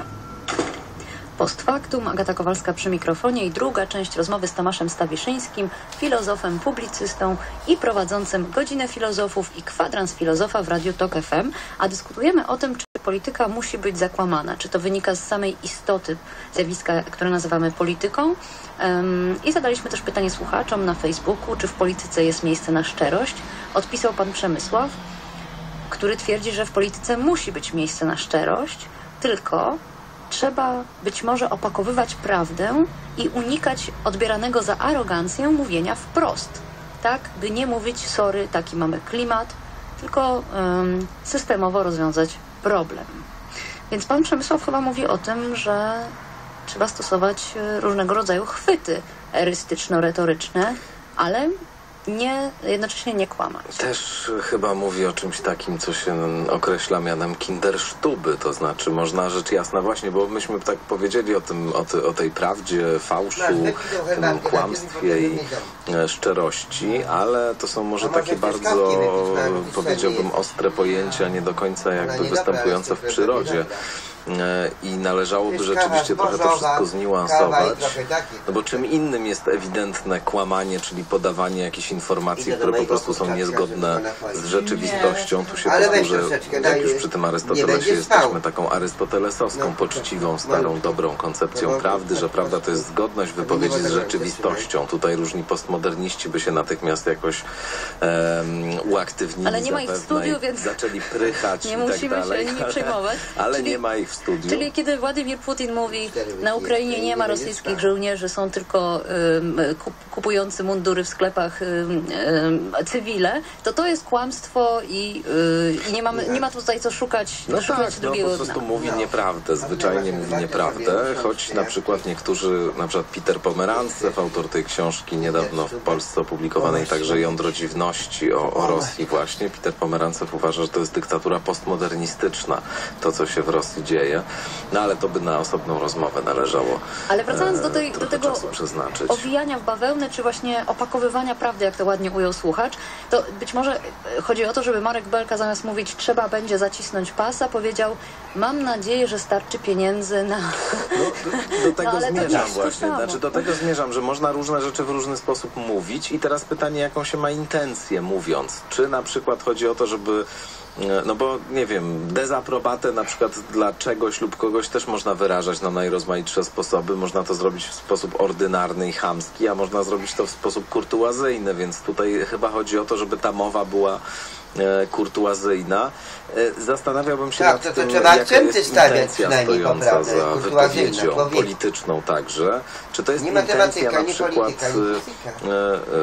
Post factum, Agata Kowalska przy mikrofonie i druga część rozmowy z Tomaszem Stawiszyńskim, filozofem, publicystą i prowadzącym Godzinę Filozofów i Kwadrans Filozofa w Radiu Tok FM, a dyskutujemy o tym, czy polityka musi być zakłamana, czy to wynika z samej istoty zjawiska, które nazywamy polityką. I zadaliśmy też pytanie słuchaczom na Facebooku, czy w polityce jest miejsce na szczerość. Odpisał pan Przemysław, który twierdzi, że w polityce musi być miejsce na szczerość, tylko trzeba być może opakowywać prawdę i unikać odbieranego za arogancję mówienia wprost. Tak, by nie mówić, sorry, taki mamy klimat, tylko um, systemowo rozwiązać problem. Więc pan Przemysław chyba mówi o tym, że trzeba stosować e, różnego rodzaju chwyty erystyczno-retoryczne, ale nie, jednocześnie nie kłamać. Też chyba mówi o czymś takim, co się określa mianem kindersztuby, to znaczy można rzecz jasna właśnie, bo myśmy tak powiedzieli o tym, o, te, o tej prawdzie, fałszu, tym kłamstwie i e, szczerości, ale to są może takie bardzo, powiedziałbym, ostre pojęcia, nie do końca jakby występujące w przyrodzie. E, I należałoby rzeczywiście trochę to wszystko zniuansować. No bo czym innym jest ewidentne kłamanie, czyli podawanie jakichś informacji, które po prostu są niezgodne z rzeczywistością. Tu się posłużę, jak już przy tym Arystotelesie jesteśmy taką arystotelesowską, poczciwą, starą, dobrą koncepcją prawdy, że prawda to jest zgodność wypowiedzi z rzeczywistością. Tutaj różni postmoderniści by się natychmiast jakoś um, uaktywnili Ale nie ma ich w studiu, więc zaczęli prychać nie i tak musimy dalej. się nimi przejmować. Ale Czyli- nie ma ich w studiu. Czyli kiedy Władimir Putin mówi, na Ukrainie nie ma rosyjskich żołnierzy, są tylko kupujący mundury w sklepach cywile, to to jest kłamstwo i, yy, i nie, mamy, nie ma tutaj co szukać, No szukać tak, no drugiego po prostu dna. mówi nieprawdę, zwyczajnie mówi nieprawdę, choć na przykład niektórzy, na przykład Peter Pomerancew, autor tej książki niedawno w Polsce opublikowanej, także Jądro Dziwności o, o Rosji właśnie, Peter Pomerancew uważa, że to jest dyktatura postmodernistyczna, to co się w Rosji dzieje, no ale to by na osobną rozmowę należało Ale wracając do, e, tej, do tego owijania w bawełnę, czy właśnie opakowywania prawdy, jak to ładnie ujął słuchacz, to być może e, chodzi o to, żeby Marek Belka zamiast mówić trzeba będzie zacisnąć pasa, powiedział mam nadzieję, że starczy pieniędzy na... Do tego No, to nie zmierzam właśnie. Znaczy do tego zmierzam, że można różne rzeczy w różny sposób mówić i teraz pytanie, jaką się ma intencję mówiąc. Czy na przykład chodzi o to, żeby no bo nie wiem, dezaprobatę na przykład dla czegoś lub kogoś też można wyrażać na najrozmaitsze sposoby. Można to zrobić w sposób ordynarny i chamski, a można zrobić to w sposób kurtuazyjny, więc tutaj chyba chodzi o to, żeby ta mowa była e, kurtuazyjna. E, Zastanawiałbym się Tak, nad to- to tym, trzeba akcenty jest stawiać intencja przynajmniej poprawne, za wypowiedzią polityczną także. Czy to jest Nie intencja na przykład polityka, e,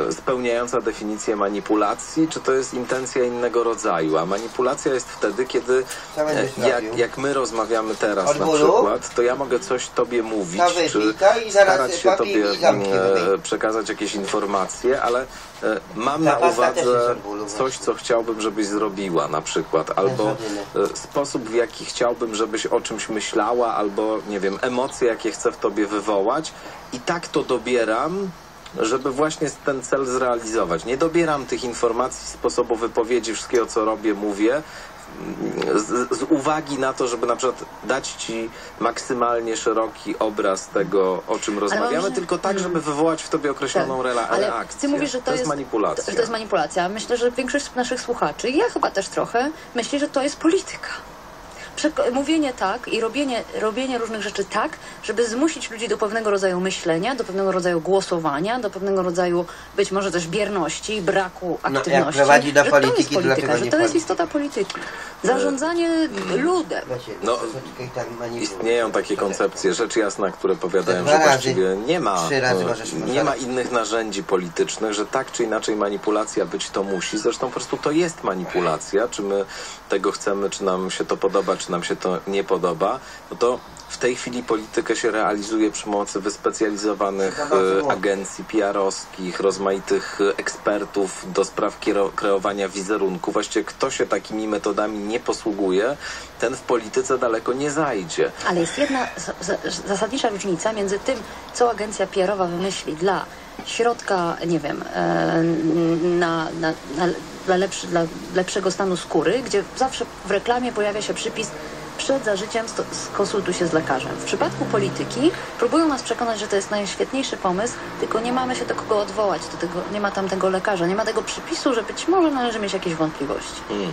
e, e, spełniająca definicję manipulacji, czy to jest intencja innego rodzaju? A manipulacja jest wtedy, kiedy e, jak, jak my rozmawiamy teraz Od na przykład, to ja mogę coś tobie mówić, czy starać się tobie e, ryj. przekazać jakieś informacje, ale e, mam Ta na uwadze coś, co chciałbym, żebyś zrobiła na przykład, albo e, sposób, w jaki chciałbym, żebyś o czymś myślała, albo nie wiem, emocje, jakie chcę w tobie wywołać. I tak to dobieram, żeby właśnie ten cel zrealizować. Nie dobieram tych informacji, sposobu wypowiedzi, wszystkiego, co robię, mówię, z, z uwagi na to, żeby na przykład dać ci maksymalnie szeroki obraz tego, o czym rozmawiamy, może- tylko tak, żeby wywołać w tobie określoną rela- Ale reakcję. ty mówisz, że to, jest manipulacja. To, że to jest manipulacja. Myślę, że większość naszych słuchaczy, ja chyba też trochę, myśli, że to jest polityka. Mówienie tak i robienie, robienie różnych rzeczy tak, żeby zmusić ludzi do pewnego rodzaju myślenia, do pewnego rodzaju głosowania, do pewnego rodzaju być może też bierności, braku No, jak aktywności. prowadzi do że to jest polityki, polityka, że nie to jest istota polityki. Zarządzanie ludem. No, istnieją takie koncepcje, rzecz jasna, które powiadają, że właściwie nie ma, e, nie ma innych narzędzi politycznych, że tak czy inaczej manipulacja być to musi. Zresztą po prostu to jest manipulacja. Czy my tego chcemy, czy nam się to podoba, czy nam się to nie podoba, no to w tej chwili politykę się realizuje przy pomocy wyspecjalizowanych e, agencji PR-owskich, rozmaitych e, ekspertów do spraw kreowania wizerunku. Właściwie kto się takimi metodami nie posługuje, ten w polityce daleko nie zajdzie. Ale jest jedna zasadnicza różnica między tym, co agencja PR-owa wymyśli dla środka, nie wiem, e, na, na, na, dla, lepszy, dla lepszego stanu skóry, gdzie zawsze w reklamie pojawia się przypis przed zażyciem skonsultuj się z lekarzem. W przypadku polityki próbują nas przekonać, że to jest najświetniejszy pomysł, tylko nie mamy się do kogo odwołać, do tego, nie ma tam tego lekarza, nie ma tego przypisu, że być może należy mieć jakieś wątpliwości. Mm.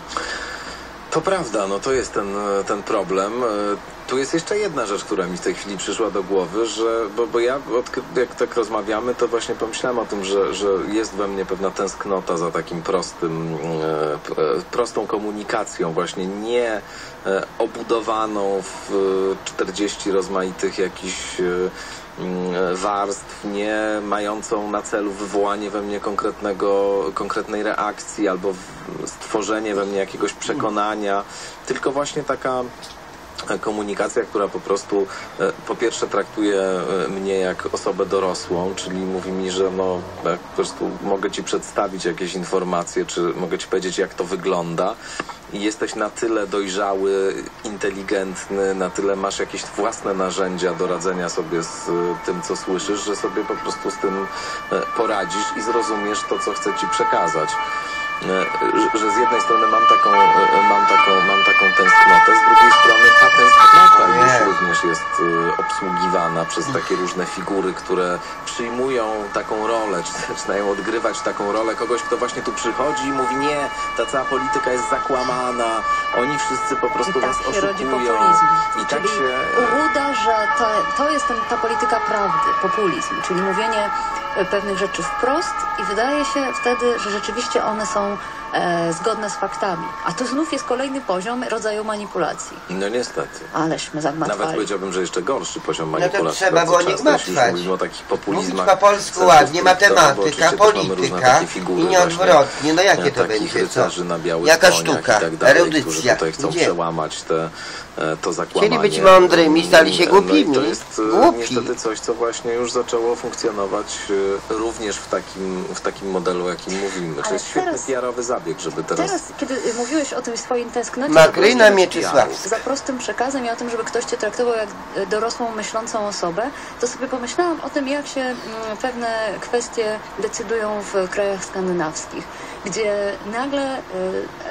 To prawda, no to jest ten, e, ten problem. E, Tu jest jeszcze jedna rzecz, która mi w tej chwili przyszła do głowy, że, bo, bo ja odkry- jak tak rozmawiamy, to właśnie pomyślałem o tym, że, że jest we mnie pewna tęsknota za takim prostym, e, prostą komunikacją, właśnie nie obudowaną w e, 40 rozmaitych jakichś warstw, nie mającą na celu wywołanie we mnie konkretnego, konkretnej reakcji albo stworzenie we mnie jakiegoś przekonania, tylko właśnie taka e, komunikacja, która po prostu e, po pierwsze traktuje e, mnie jak osobę dorosłą, czyli mówi mi, że no po prostu mogę ci przedstawić jakieś informacje, czy mogę ci powiedzieć jak to wygląda i jesteś na tyle dojrzały, inteligentny, na tyle masz jakieś własne narzędzia do radzenia sobie z e, tym, co słyszysz, że sobie po prostu z tym e, poradzisz i zrozumiesz to, co chcę ci przekazać. E, że- z jednej strony mam taką, e, mam taką, mam taką tęsknotę, z drugiej strony ta tęsknota już również jest e, obsługiwana przez takie różne figury, które przyjmują taką rolę, czy zaczynają odgrywać taką rolę kogoś, kto właśnie tu przychodzi i mówi nie, ta cała polityka jest zakłamana, oni wszyscy po prostu I tak was się rodzi oszukują. populizm. I tak czyli się... ułuda, że to, to jest ten, ta polityka prawdy, populizm, czyli mówienie pewnych rzeczy wprost i wydaje się wtedy, że rzeczywiście one są są e, zgodne z faktami. A to znów jest kolejny poziom rodzaju manipulacji. No niestety. Aleśmy Nawet zagmatwali. powiedziałbym, że jeszcze gorszy poziom No to manipulacji. trzeba było nie gmatwać. Mówimy o takich populizmach. Mówić po polsku ładnie, no matematyka, polityka figury i nie właśnie, odwrotnie. No jakie to będzie, co? rycerzy na białych Jaka koniach sztuka, i tak dalej, którzy erudycja. tutaj chcą Gdzie? przełamać te, to zakłamanie. Chcieli być mądrymi, stali się No i głupimi. to jest e, Głupi. niestety coś, co właśnie już zaczęło funkcjonować e, również w takim, w takim modelu, o jakim mówimy. To jest świetny PR-owy zabieg, żeby teraz... Teraz, kiedy mówiłeś o tym swoim tęsknocie Magryna za prostym- Mieczysławska. za prostym przekazem i o tym, żeby ktoś cię traktował jak dorosłą, myślącą osobę, to sobie pomyślałam o tym, jak się mm, pewne kwestie decydują w krajach skandynawskich, gdzie nagle y,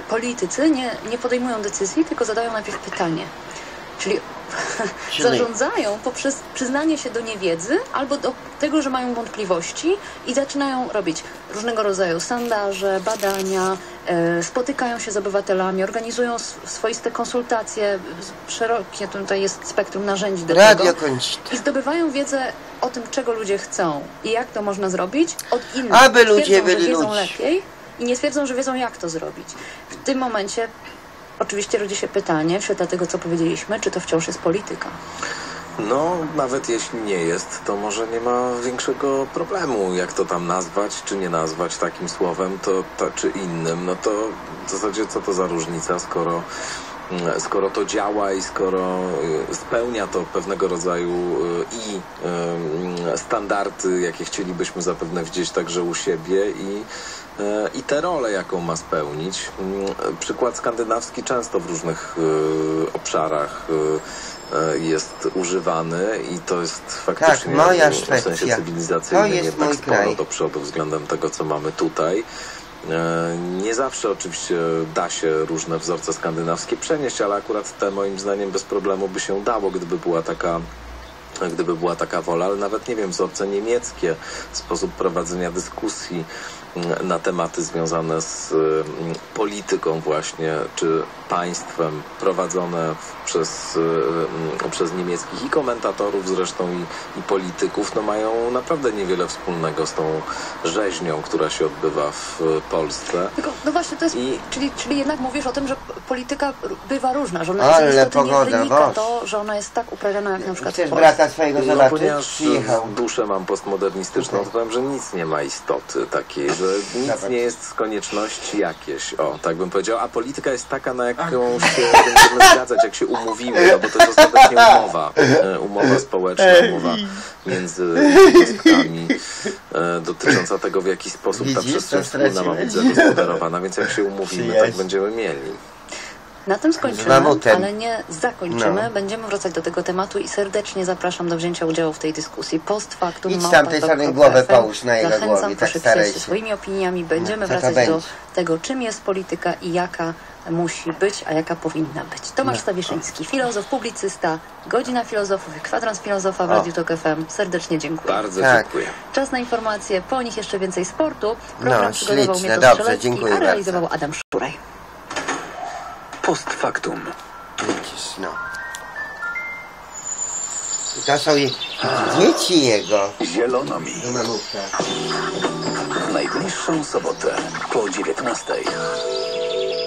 politycy nie, nie podejmują decyzji, tylko zadają najpierw pytanie. Czyli zarządzają poprzez przyznanie się do niewiedzy albo do tego, że mają wątpliwości i zaczynają robić różnego rodzaju sondaże, badania, e, spotykają się z obywatelami, organizują swoiste konsultacje, szerokie tutaj jest spektrum narzędzi do Radio tego Koncita. i zdobywają wiedzę o tym, czego ludzie chcą i jak to można zrobić od innych. Aby ludzie Twierdzą, byli lepiej i nie twierdzą, że wiedzą, jak to zrobić. W tym momencie oczywiście rodzi się pytanie, w świetle tego, co powiedzieliśmy, czy to wciąż jest polityka. No, nawet jeśli nie jest, to może nie ma większego problemu, jak to tam nazwać, czy nie nazwać takim słowem, to, to czy innym. No to w zasadzie co to za różnica, skoro, skoro to działa i skoro y, spełnia to pewnego rodzaju y, i y, standardy, jakie chcielibyśmy zapewne widzieć także u siebie i i tę rolę, jaką ma spełnić. Mm, Przykład skandynawski często w różnych obszarach jest używany i to jest faktycznie moja w sensie cywilizacyjnym jednak sporo kraj. do przodu względem tego, co mamy tutaj. E, Nie zawsze oczywiście da się różne wzorce skandynawskie przenieść, ale akurat te moim zdaniem bez problemu by się dało, gdyby była taka gdyby była taka wola, ale nawet nie wiem, wzorce niemieckie, sposób prowadzenia dyskusji na tematy związane z mm, polityką właśnie, czy państwem prowadzone przez, mm, przez niemieckich i komentatorów zresztą i, i polityków, no mają naprawdę niewiele wspólnego z tą rzeźnią, która się odbywa w Polsce. Tylko, no właśnie, to jest, czyli, czyli jednak mówisz o tym, że polityka bywa różna, że ona Ale niestety pogoda, nie to, że ona jest tak uprawiana jak na przykład Polsce. brata swojego No ponieważ Przyjechał. duszę mam postmodernistyczną, to powiem, że nic nie ma istoty takiej, że nic Zobacz. nie jest z konieczności jakieś. O, tak bym powiedział. A polityka jest taka, na jaką się będziemy zgadzać, jak się umówimy, no bo to jest ostatecznie umowa. E, Umowa społeczna, umowa między jednostkami e, dotycząca tego, w jaki sposób ta przestrzeń wspólna ma być zagospodarowana. Więc jak się umówimy, tak będziemy mieli. Na tym skończymy, ale nie zakończymy. No. Będziemy wracać do tego tematu i serdecznie zapraszam do wzięcia udziału w tej dyskusji. Post factum Idź talk strony kropka głowę połóż na jego Zachęcam, głowie, tak staraj się. swoimi opiniami. Będziemy No, co to wracać do będzie? tego, czym jest polityka i jaka musi być, a jaka powinna być. Tomasz No. Stawiszyński, filozof, publicysta, Godzina Filozofów i Kwadrans Filozofa w. Radiu Tok FM. Serdecznie dziękuję. Bardzo Tak. dziękuję. Czas na informacje, po nich jeszcze więcej sportu. Program No, przygotował dobrze, Strzelecki, dziękuję a bardzo. realizował Adam Szuraj. Post factum. Widzisz, no. I To są je- dzieci jego. Zielono mi. W najbliższą sobotę po 19.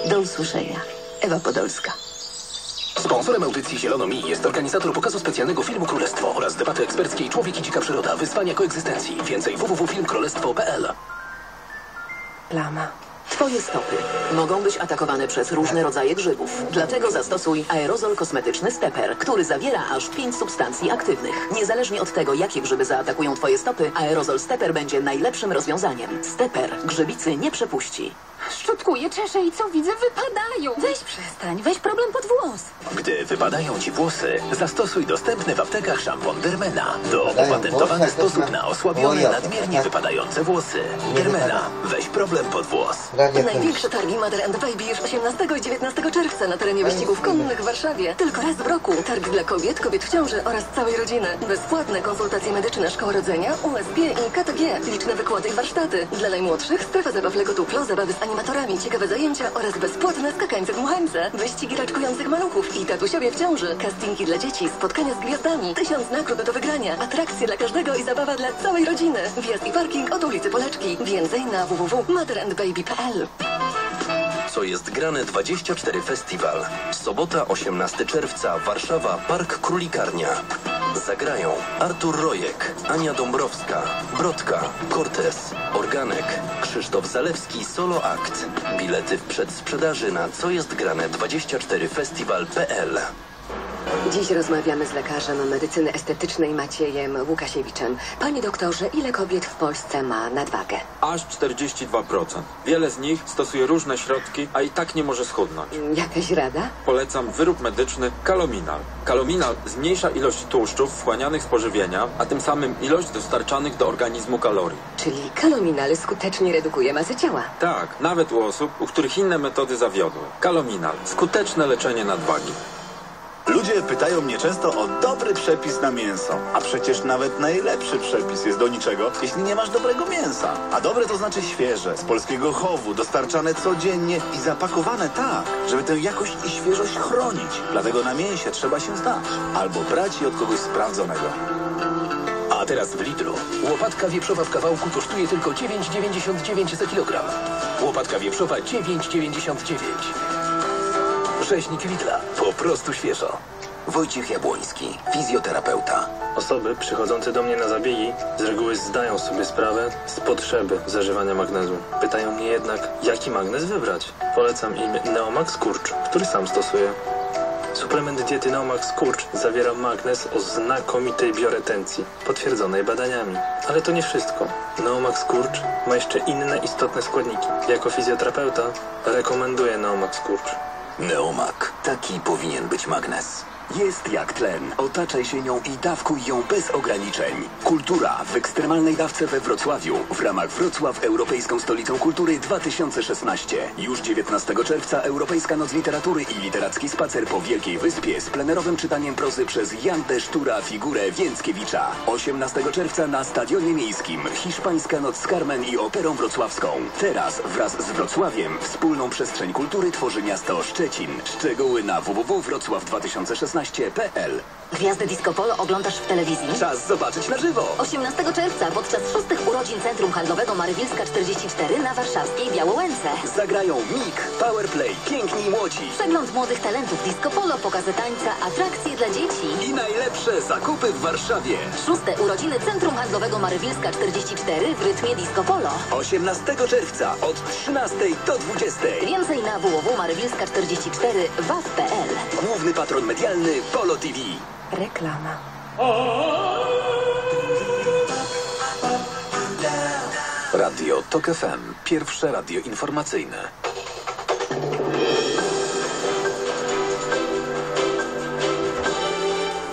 Do usłyszenia. Ewa Podolska. Sponsorem audycji Zielono Mi jest organizator pokazu specjalnego filmu Królestwo oraz debaty eksperckiej Człowiek i dzika przyroda. Wyzwania koegzystencji. Więcej www.filmkrólestwo.pl Plama. Twoje stopy mogą być atakowane przez różne rodzaje grzybów. Dlatego zastosuj aerozol kosmetyczny Stepper, który zawiera aż 5 substancji aktywnych. Niezależnie od tego, jakie grzyby zaatakują Twoje stopy, aerozol Stepper będzie najlepszym rozwiązaniem. Stepper grzybicy nie przepuści. Szczotkuję, czeszę i co widzę? Wypadają. Weź przestań, weź problem pod włos. Gdy wypadają ci włosy, zastosuj dostępny w aptekach szampon Dermena. To opatentowany sposób na osłabione, nadmiernie wypadające włosy. Dermena, weź problem pod włos. Największe targi Mother and Baby już 18 i 19 czerwca na terenie wyścigów konnych w Warszawie. Tylko raz w roku. Targ dla kobiet, kobiet w ciąży oraz całej rodziny. Bezpłatne konsultacje medyczne szkoły rodzenia, USG i KTG. Liczne wykłady i warsztaty. Dla najmłodszych strefa zabaw Lego Duplo, zabawy z animacją amatorami, ciekawe zajęcia oraz bezpłatne skakańce dmuchańce, wyścigi raczkujących maluchów i tatusiowie w ciąży, castingi dla dzieci, spotkania z gwiazdami, tysiąc nagród do wygrania, atrakcje dla każdego i zabawa dla całej rodziny. Wjazd i parking od ulicy Poleczki. Więcej na www.motherandbaby.pl Co jest grane 24 Festiwal. Sobota 18 czerwca, Warszawa, Park Królikarnia. Zagrają Artur Rojek, Ania Dąbrowska, Brodka, Cortez, Organek, Krzysztof Zalewski Solo Act. Bilety w przedsprzedaży na co jest grane 24festiwal.pl. Dziś rozmawiamy z lekarzem medycyny estetycznej Maciejem Łukasiewiczem. Panie doktorze, ile kobiet w Polsce ma nadwagę? Aż 42%. Wiele z nich stosuje różne środki, a i tak nie może schudnąć. Jakaś rada? Polecam wyrób medyczny Kalominal. Kalominal zmniejsza ilość tłuszczów wchłanianych z pożywienia, a tym samym ilość dostarczanych do organizmu kalorii. Czyli kalominal skutecznie redukuje masę ciała. Tak, nawet u osób, u których inne metody zawiodły. Kalominal. Skuteczne leczenie nadwagi. Ludzie pytają mnie często o dobry przepis na mięso, a przecież nawet najlepszy przepis jest do niczego, jeśli nie masz dobrego mięsa. A dobre to znaczy świeże, z polskiego chowu, dostarczane codziennie i zapakowane tak, żeby tę jakość i świeżość chronić. Dlatego na mięsie trzeba się znać, albo brać je od kogoś sprawdzonego. A teraz w Lidlu. Łopatka wieprzowa w kawałku kosztuje tylko 9,99 za kilogram. Łopatka wieprzowa 9,99. Rzeźnik Lidla. Po prostu świeżo. Wojciech Jabłoński, fizjoterapeuta. Osoby przychodzące do mnie na zabiegi z reguły zdają sobie sprawę z potrzeby zażywania magnezu. Pytają mnie jednak, jaki magnez wybrać. Polecam im Neomax Kurcz, który sam stosuję. Suplement diety Neomax Kurcz zawiera magnez o znakomitej bioretencji, potwierdzonej badaniami. Ale to nie wszystko. Neomax Kurcz ma jeszcze inne istotne składniki. Jako fizjoterapeuta rekomenduję Neomax Kurcz. Neomak. Taki powinien być magnes. Jest jak tlen. Otaczaj się nią i dawkuj ją bez ograniczeń. Kultura w ekstremalnej dawce we Wrocławiu w ramach Wrocław Europejską Stolicą Kultury 2016. Już 19 czerwca Europejska Noc Literatury i Literacki Spacer po Wielkiej Wyspie z plenerowym czytaniem prozy przez Jan Sztura figurę Więckiewicza. 18 czerwca na Stadionie Miejskim Hiszpańska Noc z Carmen i Operą Wrocławską. Teraz wraz z Wrocławiem wspólną przestrzeń kultury tworzy miasto Szczecin. Szczegóły na www.wrocław2016.pl Gwiazdę Disco Polo oglądasz w telewizji? Czas zobaczyć na żywo! 18 czerwca podczas szóstych urodzin Centrum Handlowego Marywilska 44 na warszawskiej Białołęce. Zagrają Mik, Powerplay, Piękni i Młodzi. Przegląd młodych talentów Disco Polo, pokazy tańca, atrakcje dla dzieci. I najlepsze zakupy w Warszawie. Szóste urodziny Centrum Handlowego Marywilska 44 w rytmie Disco Polo. 18 czerwca od 13 do 20. Więcej na www.marywilska44 waw.pl Główny patron medialny Polo TV. Reklama. Radio TOK FM. Pierwsze radio informacyjne.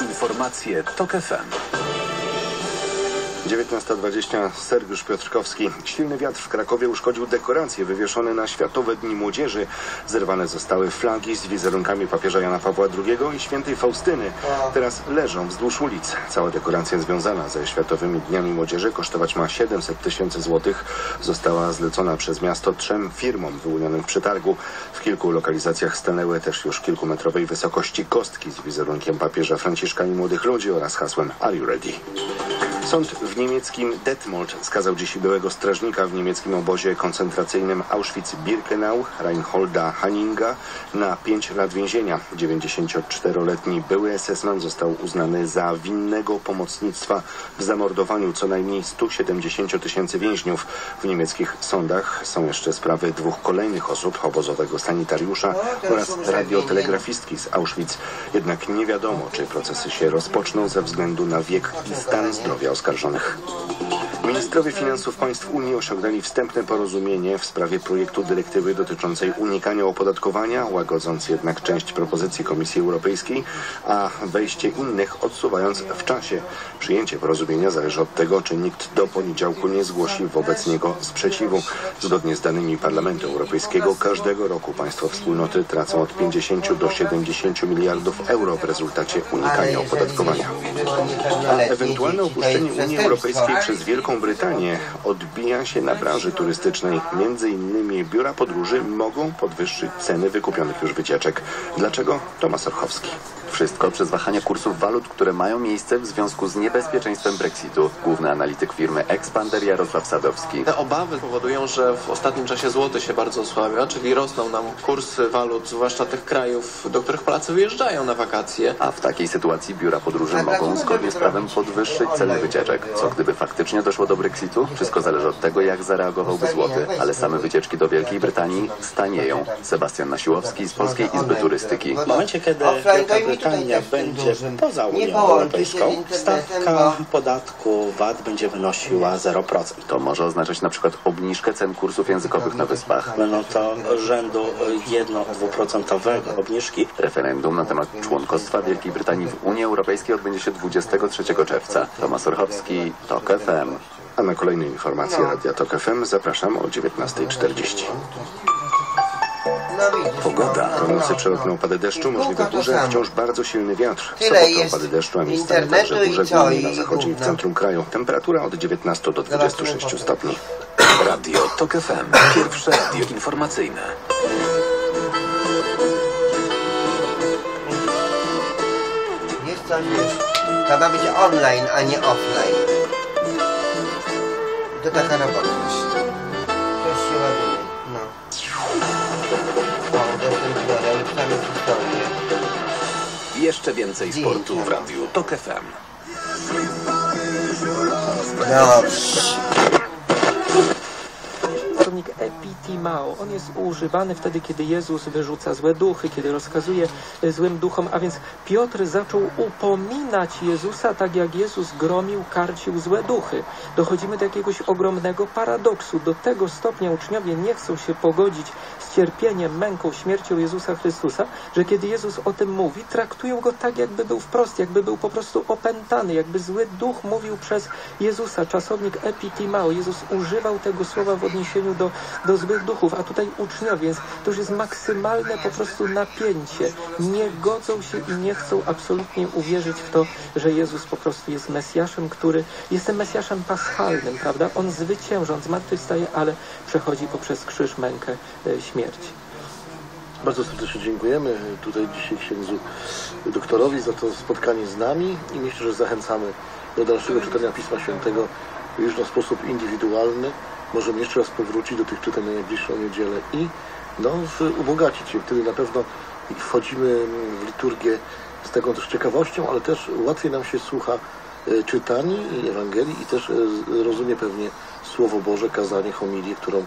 Informacje TOK FM. 19.20 Sergiusz Piotrkowski. Silny wiatr w Krakowie uszkodził dekoracje wywieszone na Światowe Dni Młodzieży. Zerwane zostały flagi z wizerunkami papieża Jana Pawła II i świętej Faustyny. Teraz leżą wzdłuż ulic. Cała dekoracja związana ze Światowymi Dniami Młodzieży kosztować ma 700 tysięcy złotych. Została zlecona przez miasto trzem firmom wyłonionym w przetargu. W kilku lokalizacjach stanęły też już kilkumetrowej wysokości kostki z wizerunkiem papieża Franciszka i młodych ludzi oraz hasłem Are you ready? Sąd w niemieckim Detmold skazał dziś byłego strażnika w niemieckim obozie koncentracyjnym Auschwitz-Birkenau, Reinholda Hanninga, na 5 lat więzienia. 94-letni były SS-man został uznany za winnego pomocnictwa w zamordowaniu co najmniej 170 tysięcy więźniów. W niemieckich sądach są jeszcze sprawy dwóch kolejnych osób, obozowego sanitariusza oraz radiotelegrafistki z Auschwitz. Jednak nie wiadomo, czy procesy się rozpoczną ze względu na wiek i stan zdrowia oskarżonych. Stanach. Ministrowie finansów państw Unii osiągnęli wstępne porozumienie w sprawie projektu dyrektywy dotyczącej unikania opodatkowania, łagodząc jednak część propozycji Komisji Europejskiej, a wejście innych odsuwając w czasie. Przyjęcie porozumienia zależy od tego, czy nikt do poniedziałku nie zgłosi wobec niego sprzeciwu. Zgodnie z danymi Parlamentu Europejskiego każdego roku państwa wspólnoty tracą od 50 do 70 miliardów euro w rezultacie unikania opodatkowania. A ewentualne opuszczenie Unii Europejskiej przez Wielką Wielką Brytanię odbija się na branży turystycznej. Między innymi biura podróży mogą podwyższyć ceny wykupionych już wycieczek. Dlaczego? Tomasz Orchowski. Wszystko przez wahania kursów walut, które mają miejsce w związku z niebezpieczeństwem Brexitu. Główny analityk firmy Expander Jarosław Sadowski. Te obawy powodują, że w ostatnim czasie złoty się bardzo osłabia, czyli rosną nam kursy walut, zwłaszcza tych krajów, do których Polacy wyjeżdżają na wakacje. A w takiej sytuacji biura podróży mogą zgodnie z prawem podwyższyć ceny wycieczek. Co gdyby faktycznie doszło do Brexitu? Wszystko zależy od tego, jak zareagowałby złoty. Ale same wycieczki do Wielkiej Brytanii stanieją. Sebastian Nasiłowski z Polskiej Izby Turystyki. W momencie, kiedy Wielka Brytania będzie poza Unią Europejską, stawka podatku VAT będzie wynosiła 0%. To może oznaczać na przykład obniżkę cen kursów językowych na Wyspach. Będą to rzędu 1-2% obniżki. Referendum na temat członkostwa Wielkiej Brytanii w Unii Europejskiej odbędzie się 23 czerwca. Tomasz Orchowski, TOK FM. A na kolejne informacje Radia Tok FM zapraszam o 19.40. Pogoda. Po nocy przelotne opady deszczu, możliwe burze, wciąż bardzo silny wiatr. W Tyle sobotę opady deszczu, a miejscami także co, głównie na zachodzie i w no. centrum kraju. Temperatura od 19 do 26 stopni. Radio TOK FM. Pierwsze radio informacyjne. Jest. To ma być online, a nie offline. To taka robota. Coś się ładuje. No. O, udostępnione, uczytamy historię. Jeszcze więcej sportu w radiu TOK FM. Dobrze. Epitimao. On jest używany wtedy, kiedy Jezus wyrzuca złe duchy, kiedy rozkazuje e, złym duchom, a więc Piotr zaczął upominać Jezusa, tak jak Jezus gromił, karcił złe duchy. Dochodzimy do jakiegoś ogromnego paradoksu. Do tego stopnia uczniowie nie chcą się pogodzić cierpieniem, męką, śmiercią Jezusa Chrystusa, że kiedy Jezus o tym mówi, traktują go tak, jakby był wprost, jakby był po prostu opętany, jakby zły duch mówił przez Jezusa. Czasownik epitimao. Jezus używał tego słowa w odniesieniu do, do złych duchów, a tutaj uczniowie, więc to już jest maksymalne po prostu napięcie. Nie godzą się i nie chcą absolutnie uwierzyć w to, że Jezus po prostu jest Mesjaszem, który jest tym Mesjaszem paschalnym, prawda? On zwycięża, on zmartwychwstaje, ale przechodzi poprzez krzyż, mękę, e, śmierć. Bardzo serdecznie dziękujemy tutaj dzisiaj księdzu doktorowi za to spotkanie z nami i myślę, że zachęcamy do dalszego czytania Pisma Świętego już na sposób indywidualny. Możemy jeszcze raz powrócić do tych czytań na najbliższą niedzielę i no, ubogacić się. Wtedy na pewno wchodzimy w liturgię z taką też ciekawością, ale też łatwiej nam się słucha czytań i Ewangelii i też e, rozumie pewnie Słowo Boże, kazanie, homilię, którą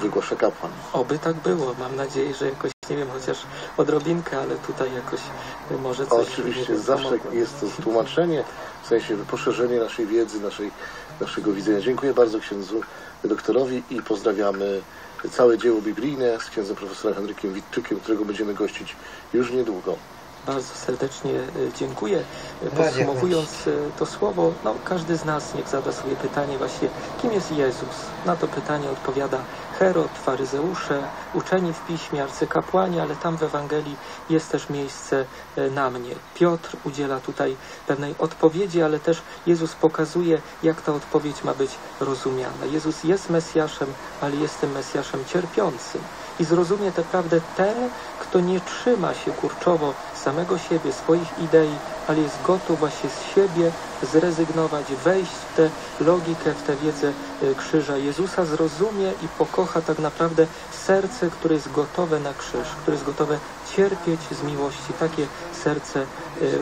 wygłasza kapłan. Oby tak było. Mam nadzieję, że jakoś, nie wiem, chociaż odrobinkę, ale tutaj jakoś e, może coś Oczywiście, zawsze pomogło. jest to tłumaczenie, w sensie poszerzenie naszej wiedzy, naszej, naszego widzenia. Dziękuję bardzo księdzu doktorowi i pozdrawiamy całe dzieło biblijne z księdzem profesorem Henrykiem Witczykiem, którego będziemy gościć już niedługo. Bardzo serdecznie e, dziękuję. Radio Podsumowując e, to słowo, no, każdy z nas niech zada sobie pytanie właśnie, kim jest Jezus? Na to pytanie odpowiada Herod, faryzeusze, uczeni w piśmie, arcykapłani, ale tam w Ewangelii jest też miejsce e, na mnie. Piotr udziela tutaj pewnej odpowiedzi, ale też Jezus pokazuje, jak ta odpowiedź ma być rozumiana. Jezus jest Mesjaszem, ale jest tym Mesjaszem cierpiącym. I zrozumie tę prawdę ten, kto nie trzyma się kurczowo samego siebie, swoich idei, ale jest gotów właśnie z siebie zrezygnować, wejść w tę logikę, w tę wiedzę e, krzyża Jezusa, zrozumie i pokocha tak naprawdę serce, które jest gotowe na krzyż, które jest gotowe cierpieć z miłości. Takie serce e,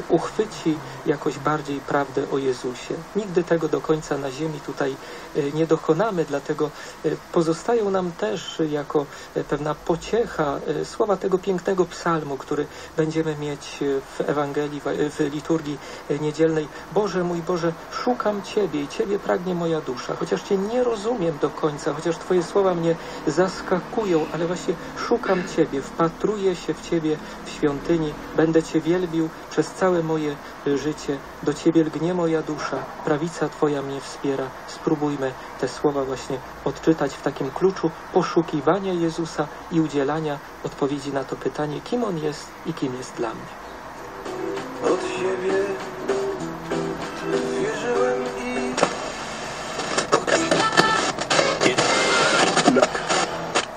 uchwyci jakoś bardziej prawdę o Jezusie. Nigdy tego do końca na ziemi tutaj e, nie dokonamy, dlatego e, pozostają nam też jako pewna pociecha słowa tego pięknego psalmu, który będziemy mieć w Ewangelii, w- liturgii niedzielnej. Boże mój Boże, szukam Ciebie i Ciebie pragnie moja dusza, chociaż Cię nie rozumiem do końca, chociaż Twoje słowa mnie zaskakują, ale właśnie szukam Ciebie, wpatruję się w Ciebie świątyni, będę Cię wielbił przez całe moje y, życie. Do Ciebie lgnie moja dusza, prawica Twoja mnie wspiera. Spróbujmy te słowa właśnie odczytać w takim kluczu poszukiwania Jezusa i udzielania odpowiedzi na to pytanie, kim On jest i kim jest dla mnie. Od siebie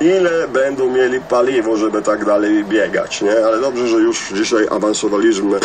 ile będą mieli paliwo, żeby tak dalej biegać, nie? Ale dobrze, że już dzisiaj awansowaliśmy.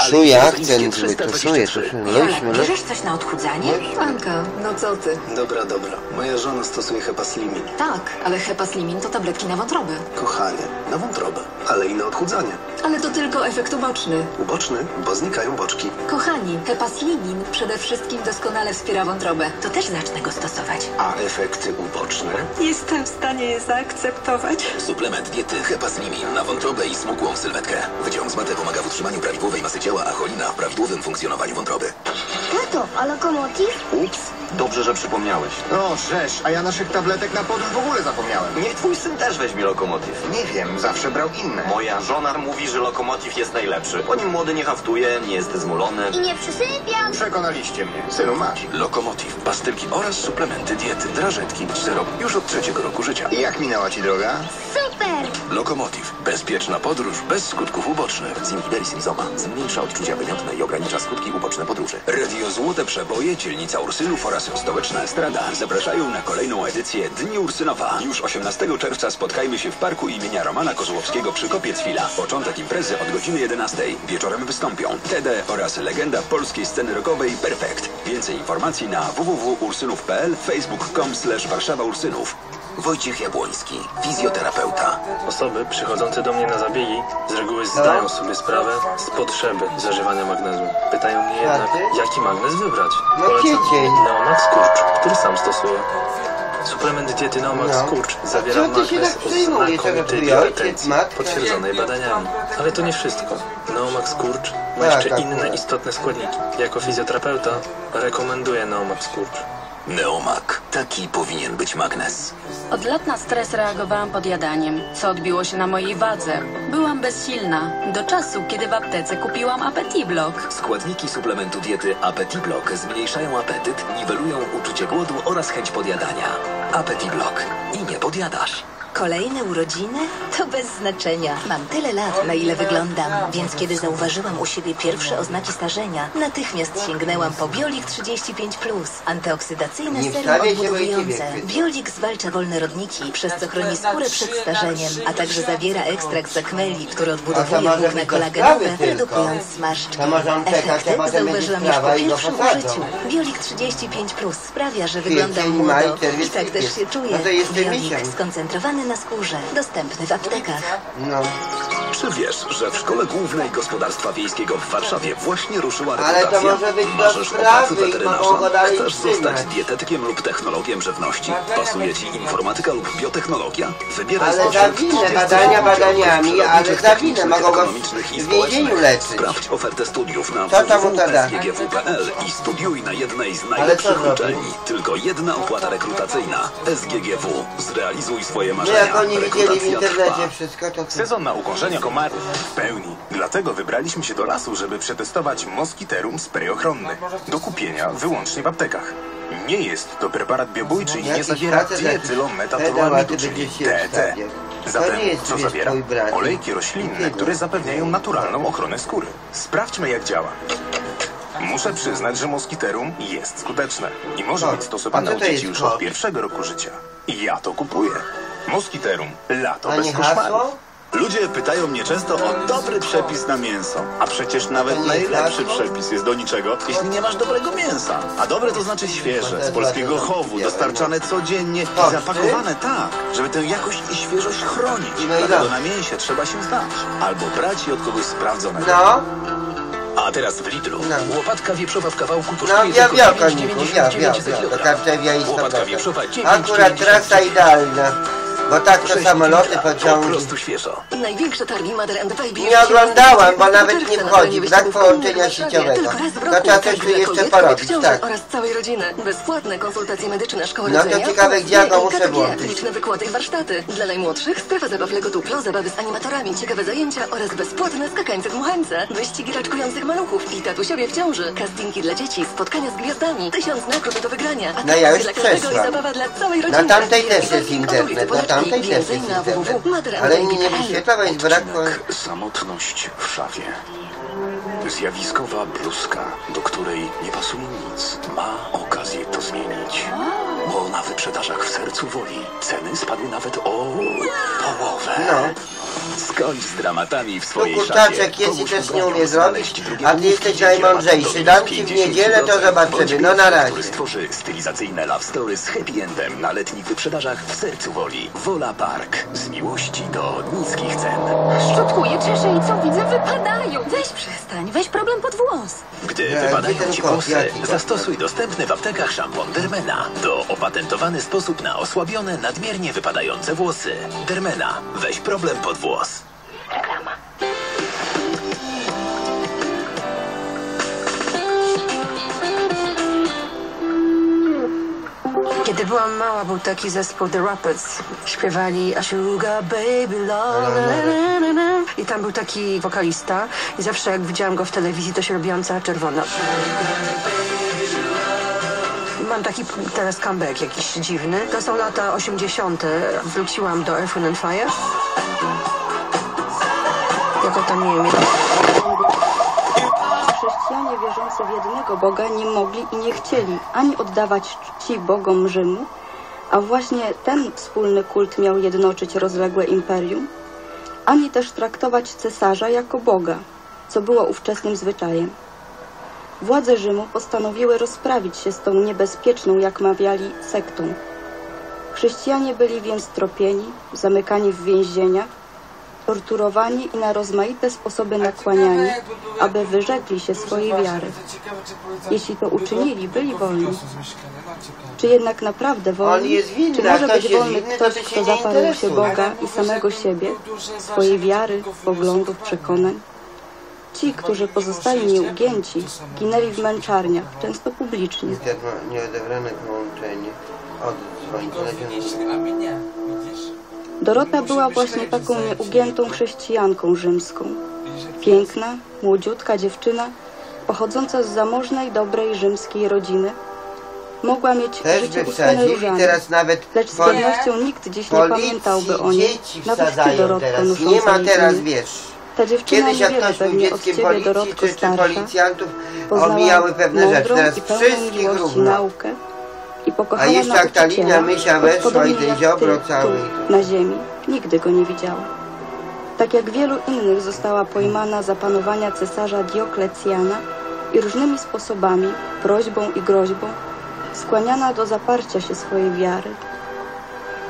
Alei akcent, Sowińskie tuszuję, 323. tuszuję. Mieliśmy, no. Bierzesz coś na odchudzanie? Anka, no co ty? Dobra, dobra. Moja żona stosuje hepaslimin. Tak, ale hepaslimin to tabletki na wątrobę. Kochanie, na wątrobę, ale i na odchudzanie. Ale to tylko efekt uboczny. Uboczny, bo znikają boczki. Kochani, hepaslimin przede wszystkim doskonale wspiera wątrobę. To też zacznę go stosować. A efekty uboczne? Jestem w stanie je zaakceptować. Suplement diety Hepaslimin na wątrobę i smukłą sylwetkę. Wyciąg z maty pomaga w utrzymaniu prawidłowej masy ciała, a cholina w prawidłowym funkcjonowaniu wątroby. Tato, a lokomotiv? Ups, dobrze, że przypomniałeś. No, żeż, a ja naszych tabletek na podróż w ogóle zapomniałem. Niech twój syn też weźmie lokomotyw. Nie wiem, zawsze brał inne. Moja żona mówi, że lokomotyw jest najlepszy. Po nim młody nie haftuje, nie jest zmulony. I nie przysypiam. Przekonaliście mnie. Synu, masz. Lokomotiv, pastylki oraz suplementy diety, drażetki, syrop już od trzeciego roku życia. I jak minęła ci droga? Super! Lokomotiv. Bezpieczna podróż bez skutków ubocznych. Zimhideris rizoma. Zmniejsza odczucia wymiotne i ogranicza skutki uboczne podróży. Radio Złote Przeboje, dzielnica Ursynów oraz stołeczna Estrada zapraszają na kolejną edycję Dni Ursynowa. Już 18 czerwca spotkajmy się w parku imienia Romana Kozłowskiego przy Kopiec-Wila. Początek imprezy od godziny 11. Wieczorem wystąpią TD oraz legenda polskiej sceny rockowej Perfekt. Więcej informacji na www.ursynów.pl, facebook.com slash Warszawa Ursynów. Wojciech Jabłoński, fizjoterapeuta. Osoby przychodzące do mnie na zabiegi z reguły zdają sobie sprawę z potrzeby zażywania magnezu. Pytają mnie jednak, jaki magnez wybrać. No Polecam tydzień. Neomax Skurcz, który sam stosuję. Suplement diety Neomax No. Skurcz A zawiera magnez tak o znakomitej matka? potwierdzonej badaniami. Ale to nie wszystko. Neomax Skurcz ma Tak, jeszcze tak, inne istotne składniki. Jako fizjoterapeuta rekomenduję Neomax Skurcz. Neomak. Taki powinien być magnes. Od lat na stres reagowałam podjadaniem, co odbiło się na mojej wadze. Byłam bezsilna, do czasu, kiedy w aptece kupiłam Appetit Block. Składniki suplementu diety Appetit Block zmniejszają apetyt, niwelują uczucie głodu oraz chęć podjadania. Appetit Block. I nie podjadasz. Kolejne urodziny? To bez znaczenia. Mam tyle lat, na ile wyglądam, więc kiedy zauważyłam u siebie pierwsze oznaki starzenia, natychmiast sięgnęłam po Biolik 35+. Antyoksydacyjne serum odbudowujące. Biolik zwalcza wolne rodniki, przez co chroni skórę przed starzeniem, a także zawiera ekstrakt zakmeli, który A to odbudowuje włókna kolagenowe, redukując zmarszczki. Efekty zauważyłam już po pierwszym użyciu. Biolik 35+, sprawia, że wyglądam młodo i tak też się czuję. No Biolik skoncentrowany na skórze, dostępny w aptekach. No. Czy wiesz, że w Szkole Głównej Gospodarstwa Wiejskiego w Warszawie właśnie ruszyła Ale to rekrutacja? może być do Marzysz o sprawy pracy i mogą weterynarza? dalej Chcesz trzymać. zostać dietetykiem lub technologiem żywności? Pasuje Ci informatyka lub biotechnologia? Wybieraj Ale spośród zawinne 30 badania badaniami, ale przyrodniczych, zawinne technicznych, mogą go ekonomicznych i w więzieniu społecznych. leczyć. Sprawdź ofertę studiów na tam to www.sggw.pl i studiuj na jednej z najlepszych uczelni. Tylko jedna opłata rekrutacyjna. SGGW. Zrealizuj swoje No jak oni widzieli w Rekrutacja internecie trwa. wszystko, to... Sezon na ukorzenia komarów w pełni. Dlatego wybraliśmy się do lasu, żeby przetestować Moskiterum spray ochronny. Do kupienia wyłącznie w aptekach. Nie jest to preparat biobójczy i nie Jakiś zawiera facet jakiś dietylometatuamidu, pedał, a ty czyli będziesz się DET. wstawiał. Zatem To nie jest, co wiesz, zawiera? twój brat. Olejki roślinne, które zapewniają naturalną ochronę skóry. Sprawdźmy jak działa. Muszę przyznać, że Moskiterum jest skuteczne i może Co? być stosowane co u to dzieci już od pierwszego roku życia. I ja to kupuję. Moskiterum. Lato A bez nie koszmaru. hasło? Ludzie pytają mnie często o dobry przepis na mięso, a przecież nawet najlepszy przepis jest do niczego, jeśli nie masz dobrego mięsa. A dobre to znaczy świeże, z polskiego chowu, dostarczane codziennie i zapakowane tak, żeby tę jakość i świeżość chronić. No Dlatego na mięsie trzeba się znać, albo brać je od kogoś sprawdzonego. No, A teraz w Lidlu. No. Łopatka wieprzowa w kawałku no kosztuje ja tylko wiem, koniku, ja 9,99 wiem, za wiem, to kilogram. karczewia i Łopatka wieprzowa 100%. Akurat 9,99 trasa idealna, bo tak to samoloty, kilo, Po pociągi. prostu świeżo. Największe targi Mother and Baby Nie oglądałam, bo nawet nie wchodzi, brak połączenia sieciowego. Roku. trzeba coś tu jeszcze porobić, tak. Oraz całej rodziny. Bezpłatne konsultacje medyczne, szkoła No to ciekawe, gdzie ja go muszę włączyć. Liczne wykłady i warsztaty. Dla najmłodszych strefa zabaw Lego Duplo, zabawy z animatorami, ciekawe zajęcia oraz bezpłatne skakańce w muchance. Wyścigi raczkujących maluchów i tatusiowie w ciąży. Castingi dla dzieci, spotkania z gwiazdami. Tysiąc nagród do wygrania. No ja już przeszłam. Na tamtej też jest internet, na Podolskiej. Tamtej też jest internet. Ale mi nie wyświetla, bo jest brak... Samotność w szafie. Zjawiskowa bluzka, do której nie pasuje nic, ma okazję to zmienić. Bo na wyprzedażach w sercu woli ceny spadły nawet o połowę. No. Skończ z dramatami w Tu swojej kurczaczek szafie. jest i też nie umie zrobić, a ty jesteś najmądrzejszy. Dam ci w 50%. niedzielę, to zobaczymy. No na razie. który stworzy stylizacyjne love story z happy endem na letnich wyprzedażach w sercu woli. Wola Park. Z miłości do niskich cen. Szczotkuję, czeszę i co widzę? Wypadają. Weź przestań, weź problem pod włos. Gdy Ja, wypadają ci włosy, zastosuj dostępny w aptekach szampon Dermena. To opatentowany sposób na osłabione, nadmiernie wypadające włosy. Dermena. Weź problem pod włos. Kiedy byłam mała, był taki zespół The Rapids. Śpiewali A Sugar Baby Love. na, na, na, na. I tam był taki wokalista. I zawsze jak widziałam go w telewizji, to się robiłam cała czerwona. Mam taki teraz comeback jakiś dziwny. To są lata 80. Wróciłam do Earth, Wind and Fire. Tam nie wiem. Chrześcijanie wierzący w jednego Boga nie mogli i nie chcieli ani oddawać czci bogom Rzymu, a właśnie ten wspólny kult miał jednoczyć rozległe imperium, ani też traktować cesarza jako Boga, co było ówczesnym zwyczajem. Władze Rzymu postanowiły rozprawić się z tą niebezpieczną, jak mawiali, sektą. Chrześcijanie byli więc tropieni, zamykani w więzieniach, torturowani i na rozmaite sposoby nakłaniani, aby wyrzekli się swojej wiary. Jeśli to uczynili, byli wolni. Czy jednak naprawdę wolni? Czy może być wolny ktoś, kto zaparł się. Boga i samego siebie, swojej wiary, poglądów, przekonań? Ci, którzy pozostali nieugięci, ginęli w męczarniach, często publicznie. Nieodebrane połączenie. Odzwoń, Dorota była właśnie taką nieugiętą chrześcijanką rzymską. Piękna, młodziutka dziewczyna, pochodząca z zamożnej, dobrej rzymskiej rodziny. Mogła mieć Też życie usłane różami, teraz nawet lecz z pewnością nikt dziś nie pamiętałby o niej, nawet ty, Dorotko, teraz. nosząca Nie ma teraz, wiesz, Ta dziewczyna Kiedyś jak ktoś był dzieckiem policji Dorotko, czy, czy starsza, policjantów, omijały pewne rzeczy. Teraz wszystkich równo. naukę i A pokochała jeszcze jak ta linia mysia weszła i ten ziobro cały. na ziemi, nigdy go nie widziała. Tak jak wielu innych została pojmana za panowania cesarza Dioklecjana i różnymi sposobami, prośbą i groźbą, skłaniana do zaparcia się swojej wiary.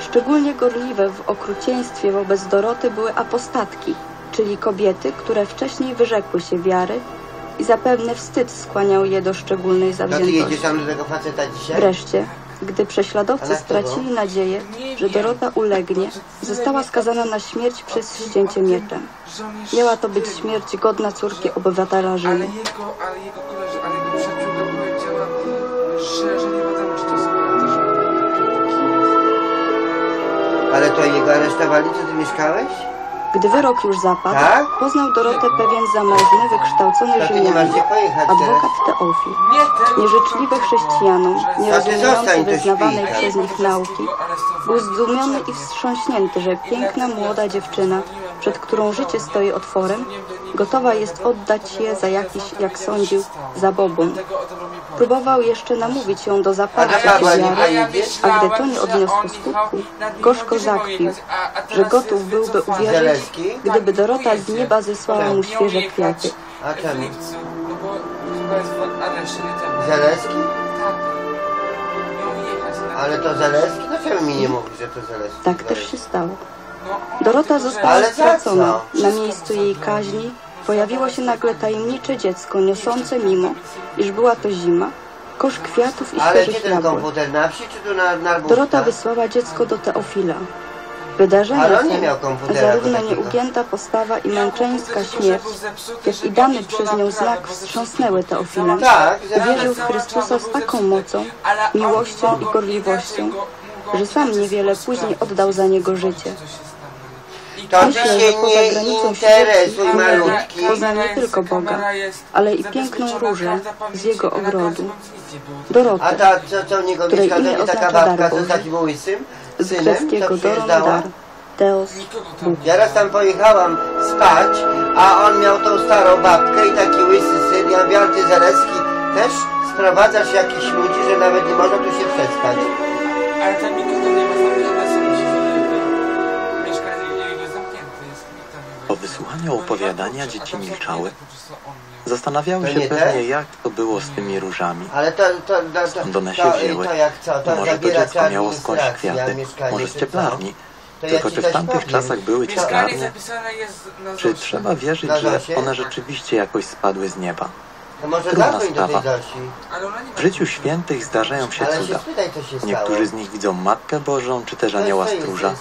Szczególnie gorliwe w okrucieństwie wobec Doroty były apostatki, czyli kobiety, które wcześniej wyrzekły się wiary i zapewne wstyd skłaniał je do szczególnej To ty zawziętości. jedziesz tam do tego faceta dzisiaj? Wreszcie, gdy prześladowcy stracili nadzieję, że Dorota ulegnie, została skazana na śmierć przez ścięcie mieczem. Miała to być śmierć godna córki obywatela Rzymu. jego, ale jego koleży, ale jego przyjaciółka powiedziała, że, że nie wiadomo, czy to jest prawda, Ale to jego aresztowali, co ty mieszkałeś? Gdy wyrok już zapadł, Tak? poznał Dorotę pewien zamożny, wykształcony To ty nie masz Rzymianin, gdzie pojechać adwokat Teofil. Nieżyczliwy chrześcijanom, nie rozumiejący to wyznawanej przez nich nauki, był zdumiony i wstrząśnięty, że piękna młoda dziewczyna, przed którą życie stoi otworem, gotowa jest oddać je za jakiś, jak sądził, zabobon. Próbował jeszcze namówić ją do zaparcia wiary, a gdy to nie odniosło skutku, gorzko zakpił, że gotów byłby uwierzyć, gdyby Dorota z nieba zesłała mu świeże kwiaty. A czemu? No ten. Zaleski? Tak. Ale to Zaleski? No czemu mi nie mówi, że to Zaleski? Tak też się stało. Dorota została stracona. co? Na miejscu jej kaźni pojawiło się nagle tajemnicze dziecko, niosące mimo, iż była to zima, kosz kwiatów i świeżych jabłek. komputer? Na wsi czy tu na, na Dorota wysłała dziecko do Teofila. Wydarzenia Ale on nie te, miał komputera zarówno nieugięta postawa i męczeńska śmierć, jak i dany przez nią znak wstrząsnęły Teofilem. Tak, Uwierzył w Chrystusa z taką mocą, miłością i gorliwością, że sam niewiele później oddał za niego życie. To Myślę, że się poza nie granicą malutki. poznał nie tylko Boga, ale i piękną różę z jego ogrodu. Dorotę, A ta, co, co u niego której imię nie taka oznacza babka dar z Boży. takim łysym z synem, greckiego teos, Bóg. Ja raz tam pojechałam spać, A on miał tą starą babkę i taki łysy syn. Ja mówię, ty Zaleski też sprowadzasz jakichś ludzi, że nawet nie można tu się przespać. Ale tam nikogo nie ma Po wysłuchaniu opowiadania dzieci milczały. Zastanawiały się pewnie, jak to było z tymi różami. Ale to, to, to, to, Skąd one to, się wzięły? to jak co, to Może to dziecko miało skądś kwiaty, może z cieplarni. Tylko czy w tamtych powiem. czasach były cieplarnie? Czy trzeba wierzyć, że one rzeczywiście jakoś spadły z nieba? To może Trudna sprawa. W życiu świętych zdarzają się Ale się cuda. Niektórzy z nich widzą Matkę Bożą, czy też anioła stróża.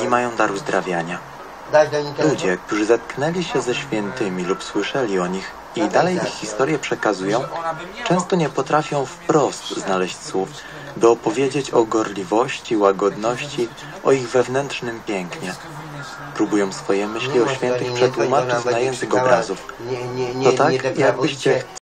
Inni mają dar uzdrawiania. Ludzie, którzy zetknęli się ze świętymi lub słyszeli o nich i dalej ich historię przekazują, często nie potrafią wprost znaleźć słów, by opowiedzieć o gorliwości, łagodności, o ich wewnętrznym pięknie. Próbują swoje myśli o świętych przetłumaczyć na język obrazów. To tak, jakbyście